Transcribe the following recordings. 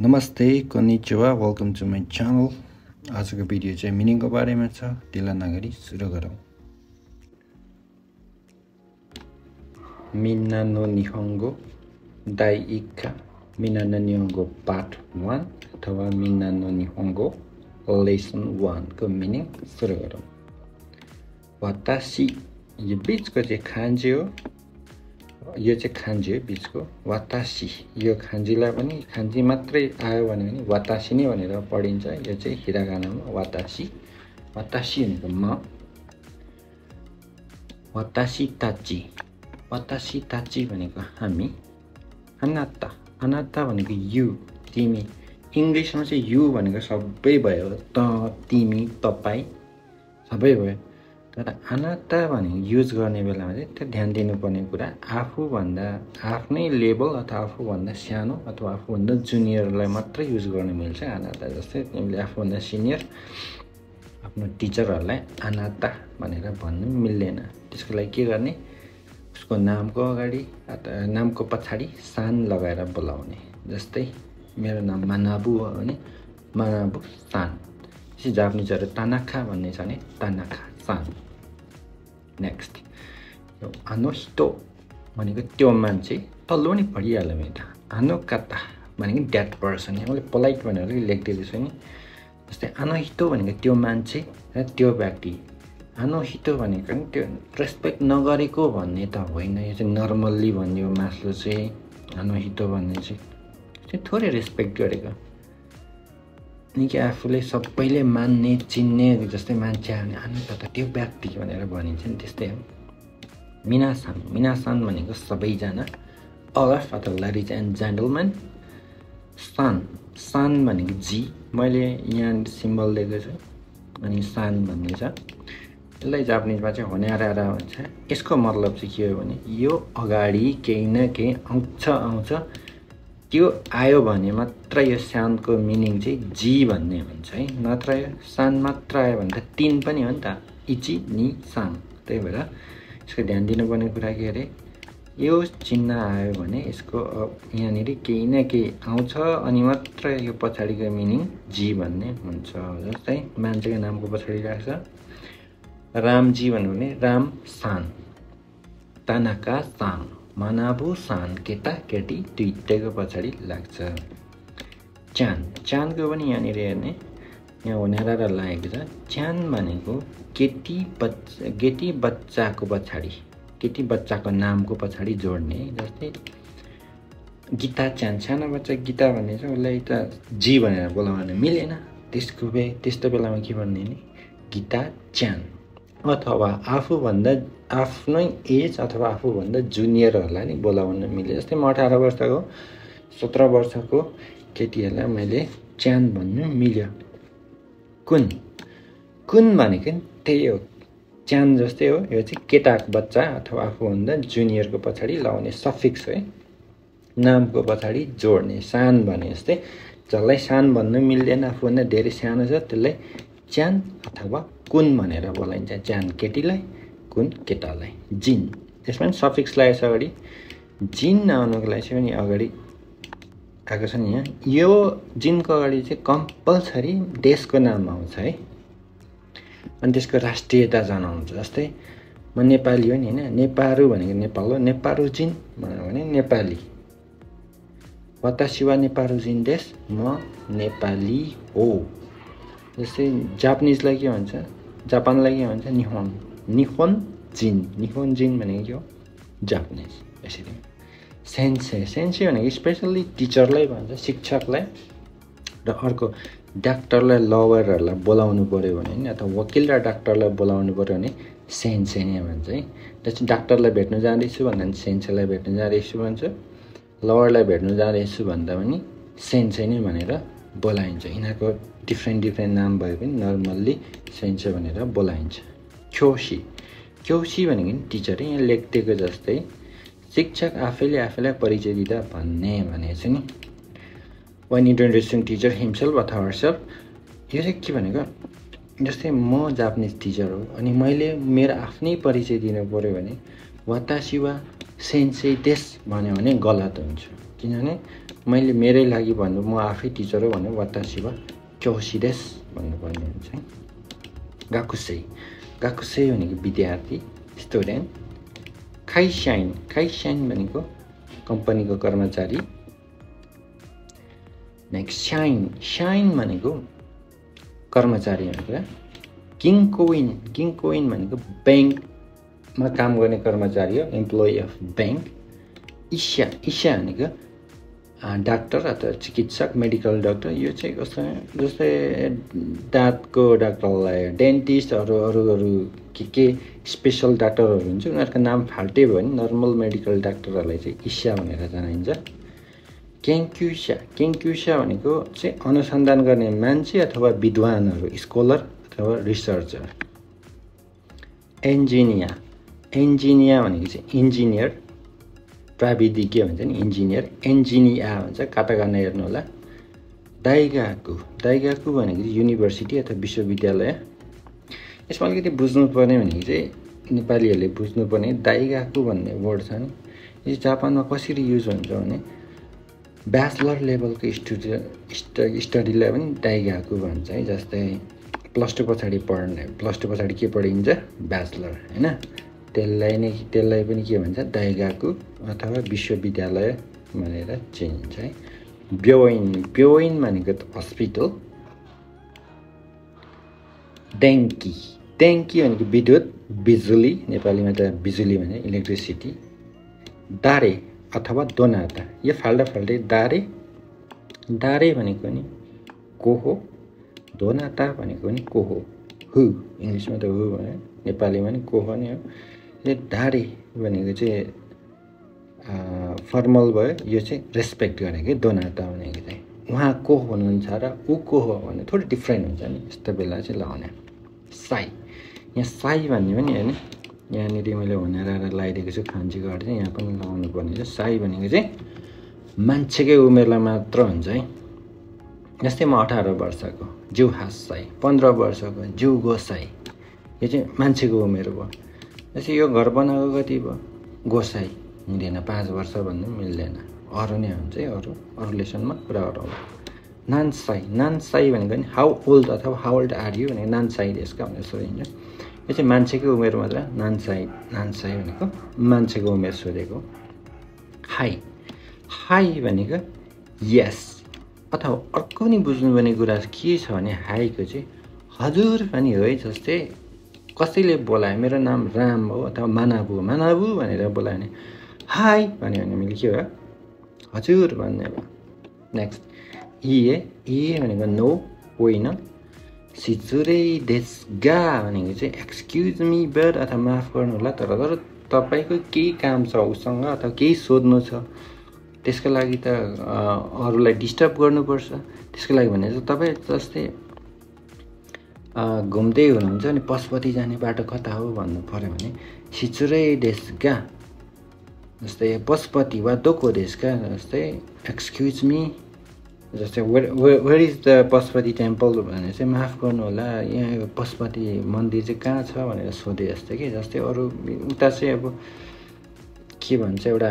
नमस्ते कनिचुवा welcome to my channel आजको भिडियो चाहिँ मिनिङको बारेमा छ। ढिला नगरी सुरु गरौँ। मिना नो निहङ्गो दाइ इक्का। मिना नो निहङ्गो पार्ट वान अथवा मिना नो निहङ्गो लेसन वानको मिनिङ सुरु गरौँ। वातासी यो बिचको चाहिँ खान्जी हो। यो चाहिँ खान्जी हो बिचको वातासी। यो खान्जीलाई पनि खान्जी मात्रै आयो भने पनि वातासी नै भनेर पढिन्छ। यो चाहिँ हिरागानामा वातासी। वातासी भनेको म। वातासी ताची। वातासी ताची भनेको हामी। अनात्ता। अनात्ता भनेको यु। तिमी। इङ्ग्लिसमा चाहिँ यु भनेको सबै भयो। त तिमी तपाईँ। सबै भयो। तर अनात्ता भनेको युज गर्ने बेलामा चाहिँ त्यो ध्यान दिनुपर्ने कुरा आफूभन्दा आफ्नै लेभल अथवा आफूभन्दा सानो अथवा आफूभन्दा जुनियरलाई मात्रै युज गर्न मिल्छ अनात्ता जस्तै तिमीले आफूभन्दा सिनियर आफ्नो टिचरहरूलाई अनात्ता भनेर भन्नु मिल्दैन। त्यसको लागि के गर्ने? उसको नामको अगाडि नामको पछाडि सान लगाएर बोलाउने। जस्तै मेरो नाम मानाबु हो भने मानाबु सान। जापानिजहरू तानाखा भन्ने छ भने तानाखा सान। नेक्स्ट आनो हितो भनेको त्यो मान्छे तल्लो पनि पढिहाल्यो भने त आनो भनेको ड्याट पर्सन मैले पोलाइट भनेर लेखिदिँदैछु नि जस्तै आनो हितो भनेको त्यो मान्छे र त्यो व्यक्ति आनो हितो भनेको नि त्यो रेस्पेक्ट नगरेको भन्ने त होइन यो चाहिँ नर्मल्ली भन्ने मासु चाहिँ आनो हितो भन्ने चाहिँ थोरै रेस्पेक्ट गरेको निकै आफूले सबैले मान्ने चिन्ने जस्तै मान्छे आउने आनु त त्यो व्यक्ति भनेर भनिन्छ नि त्यस्तै हो। मिनासान मिनासान भनेको सबैजना। अफ अथवा ladies and gentlemen san san भनेको जी। मैले यहाँ सिम्बल दिएको छु। अनि सान भन्ने छ। यसलाई जापानिजमा चाहिँ होन्यारा भन्छ। यसको मतलब चाहिँ के हो भने यो अगाडि केही न केही आउँछ आउँछ। त्यो आयो भने मात्र यो सानको मिनिङ चाहिँ जी भन्ने हुन्छ है। नत्र यो सान मात्र आयो भने त तिन पनि हो नि त। इची नि साङ त्यही भएर यसको ध्यान दिनुपर्ने कुरा के अरे यो चिन्ह आयो भने यसको यहाँनिर केही न केही आउँछ अनि मात्र यो पछाडिको मिनिङ जी भन्ने हुन्छ। जस्तै मान्छेको नामको पछाडि राख्छ रामजी भन्यो भने Ram san Tanaka san Manabu san केटा केटी दुइटैको पछाडि लाग्छ। च्यान च्यानको पनि यहाँनिर हेर्ने। यहाँ हुनेर लागेको छ च्यान भनेको केटी बच्चा केटी बच्चाको पछाडि केटी बच्चाको नामको पछाडि जोड्ने जस्तै गीता च्यान सानो बच्चा गीता भन्ने चाहिँ उसलाई त जी भनेर बोलाउन मिलेन। त्यसको बे त्यस्तो बेलामा के भन्ने नि? गीता च्यान। अथवा आफूभन्दा आफ्नै एज अथवा आफूभन्दा जुनियरहरूलाई नि बोलाउन मिल्यो जस्तै म अठार वर्षको सत्र वर्षको केटीहरूलाई मैले च्यान भन्नु मिल्यो। कुन? कुन भनेको त्यही हो। च्यान जस्तै हो। यो चाहिँ केटाको बच्चा अथवा आफूभन्दा जुनियरको पछाडि लगाउने सफिक्स है। नामको पछाडि जोड्ने सान भने जस्तै जसलाई सान भन्नु मिल्दैन आफूभन्दा धेरै सानो छ त्यसलाई च्यान अथवा कुन भनेर बोलाइन्छ? च्यान केटीलाई कुन केटालाई? जिन। यसमा पनि सफिक्स लागेको छ अगाडि। जिन आउनुको लागि चाहिँ पनि अगाडि आएको छ नि यहाँ यो जिनको अगाडि चाहिँ कम्पलसरी देशको नाम आउँछ है। अनि त्यसको राष्ट्रियता जनाउँछ। जस्तै म नेपाली हो नि होइन? नेपारू भनेको नेपाल हो। नेपारू जिन भने नेपाली। वतासिवा नेपारू जिन देश म नेपाली हो। जस्तै जापानिजलाई के भन्छ? जापानलाई के भन्छ निहोन निहोन जिन निहोन जिन भनेको के हो जापानिज यसरी सेन्से सेन्से भनेको स्पेसल्ली टिचरलाई भन्छ शिक्षकलाई र अर्को डाक्टरलाई लवरहरूलाई बोलाउनु पऱ्यो भने नि अथवा वकिल र डाक्टरलाई बोलाउनु पऱ्यो भने सेन्से नै भन्छ है जस्तै डाक्टरलाई भेट्नु जाँदैछु भन्दा पनि सेन्सेलाई भेट्नु जाँदैछु भन्छ लवरलाई भेट्नु जाँदैछु भन्दा पनि सेन्से नै भनेर बोलाइन्छ यिनीहरूको डिफ्रेन्ट डिफ्रेन्ट नाम भए पनि नर्मल्ली सेन्से भनेर बोलाइन्छ। क्योसी क्योसी भनेको नि टिचरै यहाँ लेखिदिएको जस्तै शिक्षक आफैले आफैलाई परिचय दिँदा भन्ने भनेको छ नि। वान इन्ट्रोड्युसिङ टिचर हिमसेल्फ अथवा हरसेल्फ यो चाहिँ के भनेको? जस्तै म जापानिज टिचर हो अनि मैले मेरो आफ्नै परिचय दिनु पऱ्यो भने वातासी वा सेन्से देश भन्यो भने गलत हुन्छ। किनभने मैले मेरै लागि भन्नु म आफै टिचर हो भने वातासी वा चौसिदेश भन्नुपर्ने हुन्छ है गाकुसै गाकुसै भनेको विद्यार्थी स्टुडेन्ट खाइसाइन खाइसाइन भनेको कम्पनीको कर्मचारी नेक्स्ट साइन साइन भनेको कर्मचारी भनेको किङ कोइन किङ कोइन भनेको ब्याङ्कमा काम गर्ने कर्मचारी हो इम्प्लोइ अफ ब्याङ्क इस्या इस्या भनेको डाक्टर अथवा चिकित्सक मेडिकल डक्टर यो चाहिँ कस्तो जस्तै दाँतको डाक्टरलाई डेन्टिस्ट अरू अरू अरू के के स्पेसल डाक्टरहरू हुन्छ उनीहरूको नाम फाल्टै भयो भने नर्मल मेडिकल डाक्टरहरूलाई चाहिँ इस्या भनेर जनाइन्छ। क्याङ्क्युसा क्याङ्क्युसा भनेको चाहिँ अनुसन्धान गर्ने मान्छे अथवा विद्वानहरू स्कोलर अथवा रिसर्चर। एन्जिनिया एन्जिनिया भनेको चाहिँ इन्जिनियर। प्राविधिज्ञ भन्छ नि इन्जिनियर एन्जिनिया भन्छ काटाकाना हेर्नु होला। दाइगाकु दाइगाकु भनेको चाहिँ युनिभर्सिटी अथवा विश्वविद्यालय। यसमा अलिकति बुझ्नुपर्ने भनेको चाहिँ नेपालीहरूले बुझ्नुपर्ने दाइगाकु भन्ने वर्ड छ नि। यो जापानमा कसरी युज हुन्छ भने ब्याचलर लेभलको स्टुडेन्ट स्टडीलाई पनि दाइगाकु भन्छ है जस्तै प्लस टू पछाडि पढ्ने प्लस टू पछाडि के पढिन्छ? ब्याचलर होइन? त्यसलाई नै त्यसलाई पनि के भन्छ दाइगाकु अथवा विश्वविद्यालय भनेर चिनिन्छ है। ब्योइन ब्योइन भनेको त हस्पिटल। ट्याङ्की ट्याङ्की भनेको विद्युत बिजुली नेपालीमा त बिजुली भने इलेक्ट्रिसिटी। दारे अथवा दोनाता यो फाल्दा फाल्दै दारे। दारे भनेको नि को हो दोनाता भनेको नि को हो हु इङ्ग्लिसमा त हु भने नेपालीमा नि को हो नि हो। धारे भनेको चाहिँ फर्मल भयो यो चाहिँ रेस्पेक्ट गरेको दोनाता भनेको चाहिँ। उहाँ को हुनुहुन्छ र ऊ को हो भने थोरै डिफ्रेन्ट हुन्छ नि यस्तो बेला चाहिँ लगाउने। साई। यहाँ साई भन्ने पनि होइन। यहाँनिर मैले भनेर लगाइदिएको छु खान्चीको अगाडि चाहिँ यहाँ पनि लगाउनु पर्ने छ। साई भनेको चाहिँ मान्छेकै उमेरलाई मात्र हुन्छ है। जस्तै म अठार वर्षको जिउ हास साई पन्ध्र वर्षको जिउ गोसाई यो चाहिँ मान्छेको उमेर भयो। जस्तै यो घर बनाएको कति भयो? गोसाई। हुँदैन पाँच वर्ष भन्नु मिल्दैन। अरू नै हुन्छ है अरू। अरू लेसनमा कुरा गरौँ। नान्साई नान्साई भनेको नि हाउ ओल्ड अथवा हाउ ओल्ड आर यु भनेको नान्साई देशका भनेर सोधिन्छ यो चाहिँ मान्छेकै उमेर मात्र। नान्साई नान्साई भनेको मान्छेको उमेर सोधेको। हाई। हाई भनेको यस अथवा अर्को पनि बुझ्नुपर्ने कुरा के छ भने हाईको चाहिँ हजुर पनि है जस्तै कसैले बोलायो मेरो नाम राम हो अथवा मानाबु मानाबु भनेर बोलायो भने हाई भन्यो भने मैले के भयो? हजुर भन्ने भयो। नेक्स्ट इए इए भनेको नो होइन। सिचुरै देश गा भनेको चाहिँ एक्सक्युज मी बेड अथवा माफ गर्नु होला तर तर तपाईँको केही काम छ उसँग अथवा केही सोध्नु छ। त्यसको लागि त अरूलाई डिस्टर्ब गर्नुपर्छ। त्यसको लागि भने चाहिँ तपाईँ जस्तै घुम्दै हुनुहुन्छ अनि पशुपति जाने बाटो कता हो भन्नु पऱ्यो भने सिचुरै देशका जस्तै पशुपति वा दोको देशका जस्तै एक्सक्युज मी जस्तै where is the Pashupati temple भने चाहिँ माफ गर्नु होला यहाँ पशुपति मन्दिर चाहिँ कहाँ छ भनेर सोधे जस्तै कि? जस्तै अरू उता चाहिँ अब के भन्छ एउटा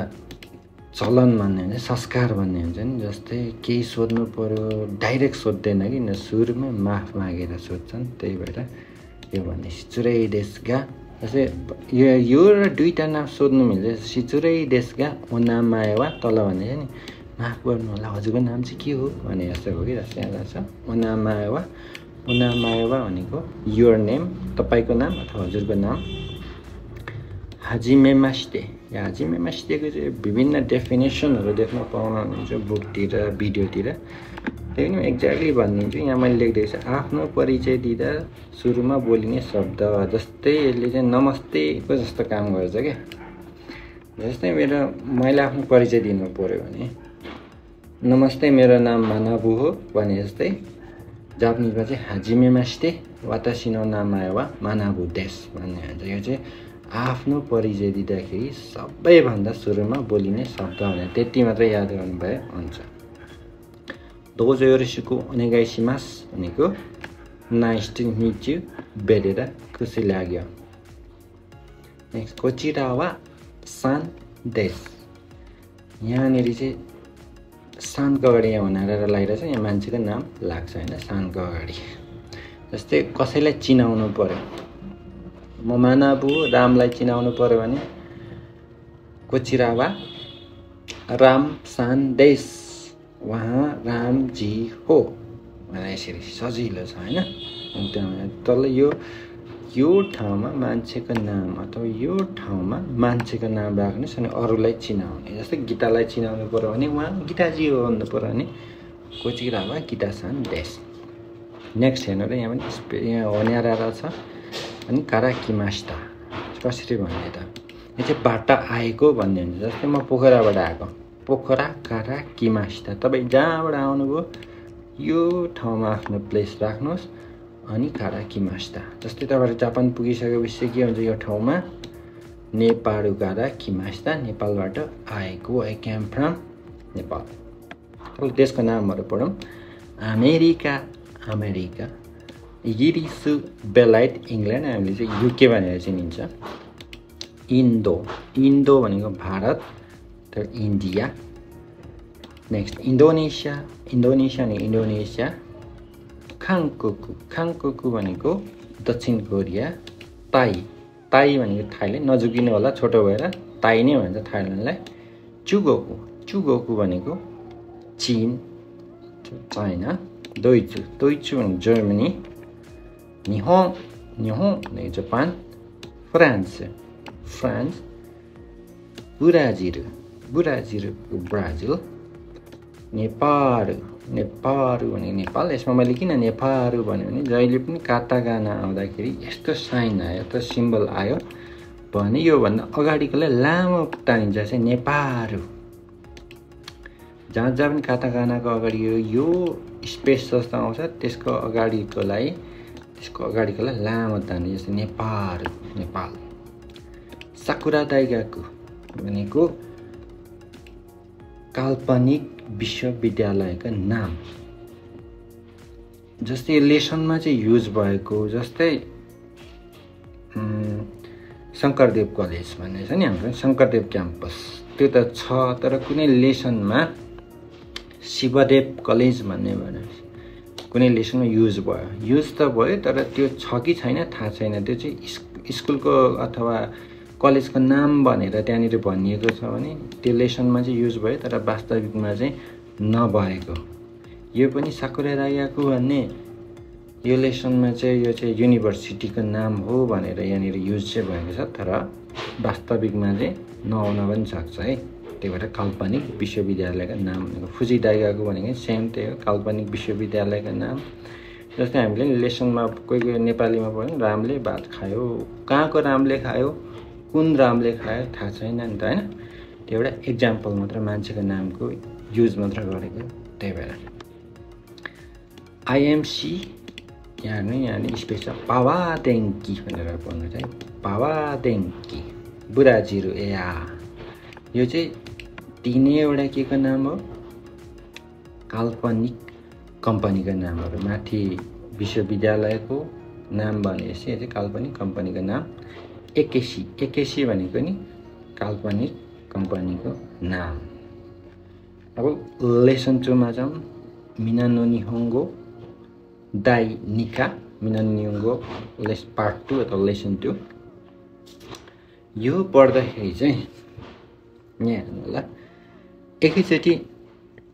चलन भन्ने हुन्छ संस्कार भन्ने हुन्छ नि जस्तै केही सोध्नु पऱ्यो डाइरेक्ट सोध्दैन कि न सुरुमै माफ मागेर सोध्छन् त्यही भएर यो भन्ने सिचुरै देशका जस्तै यो यो र दुईवटा नाम सोध्नु मिल्छ सिचुरै देशका नाम माया तल भने नि माफ गर्नु होला हजुरको नाम चाहिँ के हो भने जस्तो हो कि जस्तै यहाँ छ ओना मायावा ओना मायावा भनेको योर नेम तपाईँको नाम अथवा हजुरको नाम। हाजिमे मास्ते या हाजिमे मास्तेको चाहिँ विभिन्न डेफिनेसनहरू देख्न पाउनुहुन्छ बुकतिर भिडियोतिर त्यही पनि एक्ज्याक्टली भनिदिन्छु यहाँ मैले लेखिदिएको छु आफ्नो परिचय दिँदा सुरुमा बोलिने शब्द जस्तै यसले चाहिँ नमस्तेको जस्तो काम गर्छ क्या जस्तै मेरो मैले आफ्नो परिचय दिनु पऱ्यो भने नमस्ते मेरो नाम मानाबु हो भने जस्तै। जापानिजमा चाहिँ हाजिमे मास्ते वातासिनो नाम आयो वा मानाबु देश भन्ने हुन्छ यो चाहिँ आफ्नो परिचय दिँदाखेरि सबैभन्दा सुरुमा बोलिने शब्द भने त्यति मात्रै याद गर्नुभयो हुन्छ। दोजो योरिसुको ओनेगाइसिमास भनेको नाइस टु मिट यु भेटेर खुसी लाग्यो। नेक्स्ट कोचिरा वा सान देश। यहाँनिर चाहिँ सानको अगाडि यहाँ भनेर लगाइरहेछ यहाँ मान्छेको नाम लाग्छ होइन सानको अगाडि जस्तै कसैलाई चिनाउनु पऱ्यो म मानाबु रामलाई चिनाउनु पऱ्यो भने कोचिरावा राम सान देश उहाँ रामजी हो भनेर यसरी सजिलो छ होइन? त्यहाँ तल यो यो ठाउँमा मान्छेको नाम अथवा यो ठाउँमा मान्छेको नाम राख्नुहोस् अनि अरूलाई चिनाउने जस्तै गीतालाई चिनाउनु पऱ्यो भने उहाँ गीताजी हो भन्नु पऱ्यो भने कोचिरावा गीता सान देश। नेक्स्ट हेर्नु र यहाँ पनि यहाँ होन्यारा छ। अनि कारा किमास्ता। कसरी भन्ने त। यो चाहिँ बाटा आएको भन्ने हुन्छ। जस्तै म पोखराबाट आएको। पोखरा कारा किमास्ता। तपाईँ जहाँबाट आउनुभयो यो ठाउँमा आफ्नो प्लेस राख्नुहोस् अनि कारा किमास्ता। जस्तै तपाईँहरू जापान पुगिसकेपछि के हुन्छ यो ठाउँमा? नेपाल कारा किमास्ता नेपालबाट आएको आई क्याम फ्रम नेपाल। देशको नामहरू पढौँ। America America. गिरिसु बेलाइट इङ्ल्यान्ड हामीले चाहिँ युके भनेर चिनिन्छ। इन्डो इन्डो भनेको भारत तर इन्डिया। नेक्स्ट इन्डोनेसिया इन्डोनेसिया अनि इन्डोनेसिया खाङकुकु खाङकुकु भनेको दक्षिण कोरिया। ताई ताई भनेको थाइल्यान्ड नजुकिनु होला छोटो भएर ताई नै भन्छ थाइल्यान्डलाई चुगोकु चुगोकु भनेको चिन चाइना दोइचु। दोइचु भनेको जर्मनी। निहोङ निहोङ भनेको जापान फ्रान्स फ्रान्स बुराजिल बुराजिल ब्राजिल नेपाल नेपाल भनेको नेपाल यसमा मैले किन नेपाल भन्यो भने जहिले पनि कातागाना आउँदाखेरि यस्तो साइन आयो यस्तो सिम्बल आयो भने योभन्दा अगाडिकोलाई लामो तानिन्छ चाहिँ नेपाल जहाँ जहाँ पनि कातागानाको अगाडि यो यो स्पेस जस्तो आउँछ त्यसको अगाडिकोलाई त्यसको अगाडिकोलाई लामो तानिन्छ जस्तै नेपाल नेपाल साकुरा दाइगाको भनेको काल्पनिक विश्वविद्यालयका नाम जस्तै लेसनमा चाहिँ युज भएको जस्तै शङ्करदेव कलेज भन्ने छ नि हाम्रो शङ्करदेव क्याम्पस। त्यो त छ तर कुनै लेसनमा शिवदेव कलेज भन्ने भने कुनै लेसनमा युज भयो। युज त भयो तर त्यो छ कि छैन थाहा छैन। त्यो चाहिँ स्कुलको अथवा कलेजको नाम भनेर त्यहाँनिर भनिएको छ भने त्यो लेसनमा चाहिँ युज भयो तर वास्तविकमा चाहिँ नभएको। यो पनि साकुरा रायाको भन्ने यो लेसनमा चाहिँ यो चाहिँ युनिभर्सिटीको नाम हो भनेर यहाँनिर युज चाहिँ भएको छ तर वास्तविकमा चाहिँ नआउन पनि सक्छ है। त्यही भएर काल्पनिक विश्वविद्यालयका नाम भनेको फुजी दाइगाको भनेको सेम त्यही हो काल्पनिक विश्वविद्यालयका नाम। जस्तै हामीले लेसनमा कोही कोही नेपालीमा पढ्यौँ रामले भात खायो। कहाँको रामले खायो? कुन रामले खायो? थाहा छैन नि त होइन? त्यो एउटा इक्जाम्पल मात्र मान्छेको नामको युज मात्र गरेको त्यही भएर। आइएमसी यहाँ हेर्नु यहाँ स्पेस छ। पावादेङ्की भनेर पढ्नु चाहिँ पावादेङ्की बुराजिरो ए आ यो चाहिँ तिनैवटा के को नाम हो। काल्पनिक कम्पनीको नामहरू माथि विश्वविद्यालयको नाम भनेपछि यो चाहिँ काल्पनिक कम्पनीको नाम। एकेसी। एकेसी भनेको नि काल्पनिक कम्पनीको नाम। अब लेसन टूमा जाउँ। मिनानो निहोङ्गो दाई निका। मिनानो निहोङ्गो लेस पार्ट टू अथवा लेसन टू। यो पढ्दाखेरि चाहिँ यहाँ हेर्नु होला। एकैचोटि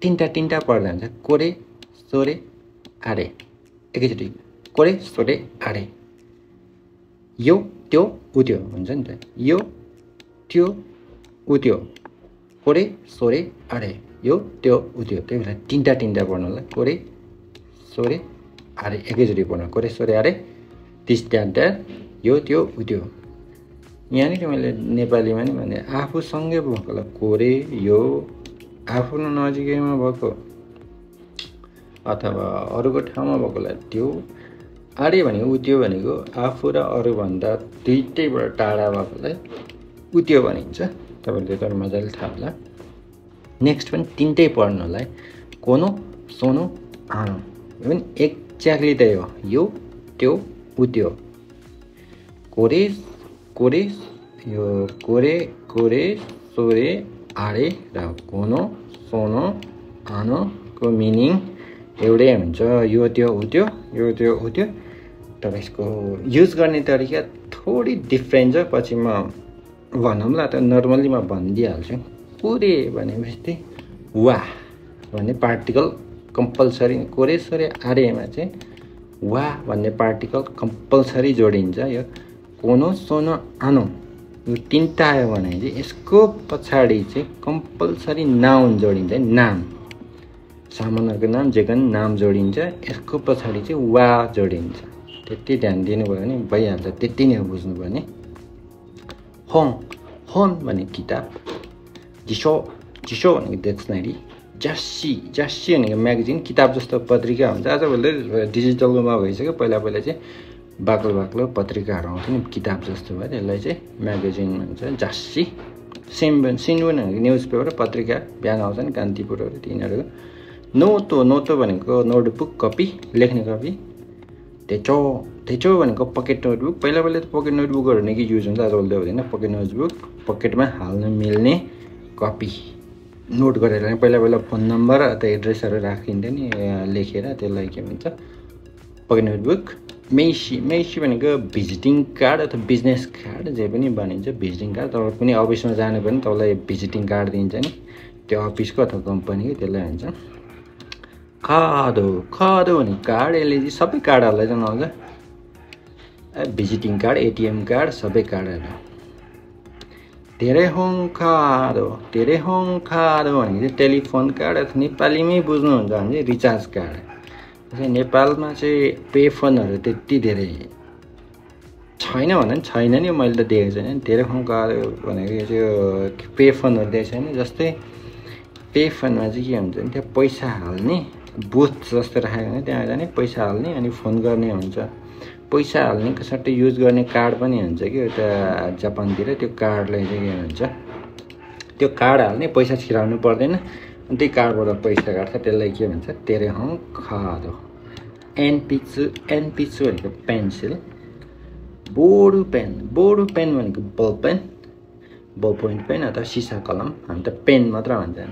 तिनवटा तिनवटा पढ्दा हुन्छ। कोरे सोरे आडे एकैचोटि कोरे सोरे आडे यो त्यो उत्यो हुन्छ नि त। यो त्यो उत्यो। कोरे सोरे आडे यो त्यो उत्यो। त्यही भएर तिनवटा तिनवटा पढ्नुलाई कोरे सोरे आरे। एकैचोटि पढ्नु कोरे सोरे आरे। तिस त्यहाँ यो त्यो उत्यो। यहाँनिर मैले नेपालीमा नि भने आफूसँगै भएकोलाई कोरे यो आफ्नो नजिकैमा भएको अथवा अरूको ठाउँमा भएकोलाई त्यो आडे भनेको उत्यो भनेको आफू र अरूभन्दा दुइटैबाट टाढा भएकोलाई उत्यो भनिन्छ। तपाईँले तर मजाले थाहा होला। नेक्स्ट पनि तिनटै पढ्नुलाई कोनो सोनो आनो यो पनि एक्ज्याक्टली त्यही हो। यो त्यो उत्यो। कोरे कोरे यो कोरे कोरे सोरे आडे र कोनो सोनो आनोको मिनिङ एउटै हुन्छ यो त्यो उ त्यो यो त्यो उ त्यो तर यसको युज गर्ने तरिका थोरै डिफ्रेन्ट छ पछि म भनौँला त नर्मल्ली म भनिदिइहाल्छु। कोरे भनेपछि वा भन्ने पार्टिकल कम्पलसरी कोरेश्वरी आर्यमा चाहिँ वा भन्ने पार्टिकल कम्पलसरी जोडिन्छ यो कोनो सोनो आनो। यो तिनवटा आयो भने चाहिँ यसको पछाडि चाहिँ कम्पलसरी नाउन जोडिन्छ नाम। सामानहरूको नाम जेको नाम जोडिन्छ यसको पछाडि चाहिँ वा जोडिन्छ। त्यति ध्यान दिनुभयो भने भइहाल्छ त्यति नै हो बुझ्नुपर्ने होङ होन भने किताब। जिसो जिसो भनेको डिक्सनरी जासी जासी भनेको म्यागजिन किताब जस्तो पत्रिका हुन्छ। आजभोलि डिजिटलमा भइसक्यो। पहिला पहिला चाहिँ बाक्लो बाक्लो पत्रिकाहरू आउँथ्यो नि किताब जस्तो भयो त्यसलाई चाहिँ म्यागजिन भन्छ जासी सिम्बन सिन्बुन न्युज पेपर पत्रिका बिहान आउँछ नि कान्तिपुरहरू तिनीहरू। नोतो नोतो भनेको नोटबुक कपी लेख्ने कपी तेचो तेचो भनेको पकेट नोटबुक पहिला पहिला त पकेट नोटबुकहरू निकै युज हुन्छ आजभोलि हुँदैन। पकेट नोटबुक पकेटमा हाल्न मिल्ने कपी नोट गरेर पहिला पहिला फोन नम्बर अथवा एड्रेसहरू राखिन्थ्यो नि लेखेर त्यसलाई के भन्छ? पकेट नोटबुक मेसी मेसी भनेको भिजिटिङ कार्ड अथवा बिजनेस कार्ड जे पनि भनिन्छ भिजिटिङ कार्ड तपाईँ कुनै अफिसमा जानु पनि तपाईँलाई भिजिटिङ कार्ड दिन्छ नि। त्यो अफिसको अथवा कम्पनीको त्यसलाई भन्छ। खादो खादो भने कार्ड यसले चाहिँ सबै कार्डहरूलाई चाहिँ आउँछ। भिजिटिङ कार्ड एटिएम कार्ड सबै कार्डहरू धेरै होङ खादो धेरै होङ खादो भने चाहिँ टेलिफोन कार्ड अथवा नेपालीमै बुझ्नुहुन्छ भने चाहिँ रिचार्ज कार्ड नेपालमा चाहिँ पे फोनहरू त्यति धेरै छैन भने छैन नि मैले त देखेको छैन। धेरै होङ खादो भनेको चाहिँ पे फोनहरू देखेको छैन। जस्तै पे फोनमा चाहिँ के हुन्छ भने त्यहाँ पैसा हाल्ने बुथ जस्तो राखेको भने त्यहाँ जाने पैसा हाल्ने अनि फोन गर्ने हुन्छ। पैसा हाल्ने सट्टै युज गर्ने कार्ड पनि हुन्छ कि उता जापानतिर। त्यो कार्डलाई चाहिँ के भन्छ त्यो कार्ड हाल्ने पैसा छिराउनु पर्दैन। त्यही कार्डबाट पैसा काट्छ त्यसलाई के भन्छ तेरे हौ खादो एनपिचु एनपिचु भनेको पेन्सिल बोडु पेन बोडु पेन भनेको ball pen ball point pen अथवा सिसा कलम हामी त पेन मात्र भन्छ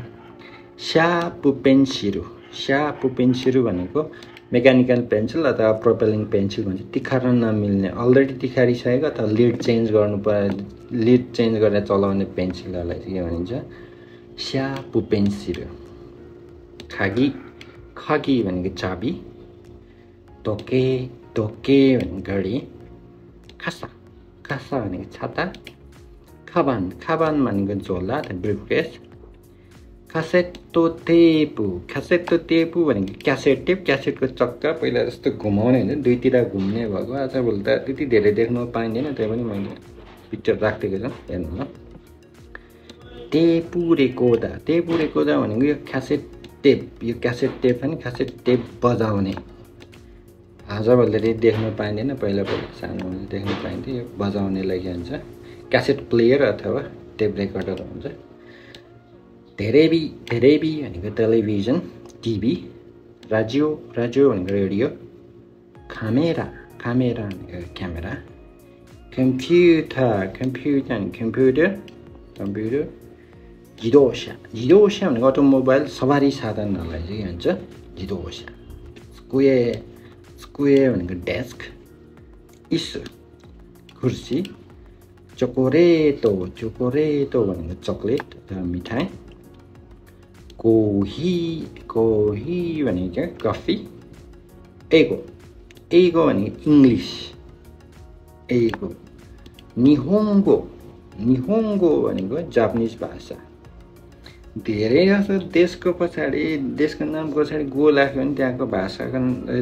स्यापु पेन्सिरु स्यापु पेन्सिल भनेको मेकानिकल पेन्सिल अथवा प्रोपेलिङ पेन्सिल भन्छ तिखार्न नमिल्ने अलरेडी तिखारिसकेको अथवा लिड चेन्ज गर्नु पर्ने लिड चेन्ज गरेर चलाउने पेन्सिलहरूलाई चाहिँ के भनिन्छ स्यापु पेन्सिल खागी खगी भनेको चाबी तोके तोके भनेको घडी खासा खासा भनेको छाता खाबान खाबान भनेको झोला ब्रिफकेस क्यासेटो टेपु क्यासेटो टेपु भनेको क्यासेट टेप क्यासेटको चक्का पहिला जस्तो घुमाउने हुन्छ दुईतिर घुम्ने भएको आजभोलि त त्यति धेरै देख्नु पाइँदैन त्यही पनि मैले पिक्चर राखिदिएको छु हेर्नु न टेपु रेकोदा टेपु रेकोदा भनेको यो क्यासेट टेप यो क्यासेट टेप पनि क्यासेट टेप बजाउने। आजभोलि देख्नु पाइँदैन पहिला पहिला सानो देख्नु पाइन्थ्यो। यो बजाउनेलाई के हुन्छ। क्यासेट प्लेयर अथवा टेप रेकर्डर हुन्छ। धेरैबी धेरैबी भनेको टेलिभिजन टिभी राजियो राजियो भनेको रेडियो खामेरा खामेरा भनेको camera computer computer computer computer जिदोसा जिदोसा भनेको अटोमोबाइल सवारी साधनहरूलाई चाहिँ के भन्छ? जिदोसा स्कुए स्कुए भनेको डेस्क इस कुर्सी चोकोरेतो चोकोरेतो भनेको चक्लेट अथवा मिठाई कोही कोही भनेको चाहिँ कफी एगो एगो भनेको इङ्ग्लिस एगो निहोङ्गो निहोङ्गो भनेको जापानिज भाषा। धेरै जस्तो देशको पछाडि देशको नाम पछाडि गो लाग्यो भने त्यहाँको भाषाको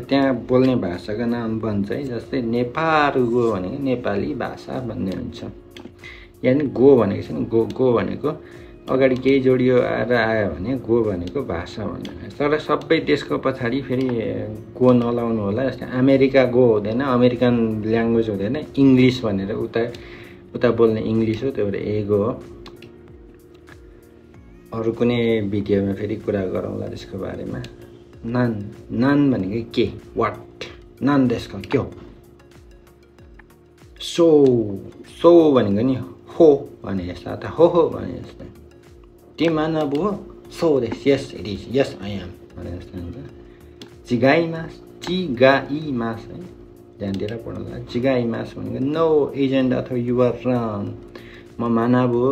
त्यहाँ बोल्ने भाषाको नाम बन्छ है जस्तै नेपाल गो भनेको नेपाली भाषा भन्ने हुन्छ। यानि गो भनेको चाहिँ गो गो भनेको अगाडि केही जोडियो आएर आयो भने गो भनेको भाषा भन्नु तर सबै देशको पछाडि फेरि गो नलाउनु होला जस्तै अमेरिका गो हुँदैन अमेरिकन ल्याङ्ग्वेज हुँदैन इङ्ग्लिस भनेर उता उता बोल्ने इङ्ग्लिस हो त्यो भएर ए गो हो। अरू कुनै भिडियोमा फेरि कुरा गरौँला त्यसको बारेमा? नान नान भनेको के? वाट नान देशको के हो? सो सो भनेको नि हो। भने जस्तो अथवा हो हो भने जस्तो। तिमाना बुहो सो देश yes it is yes I am भने जस्तो हुन्छ। चिगाइमास चिगाइमास है। ध्यान दिएर पढ्नु चिगाइमास भनेको नो एजेन्ट अथवा युआर रङ म मानव हो।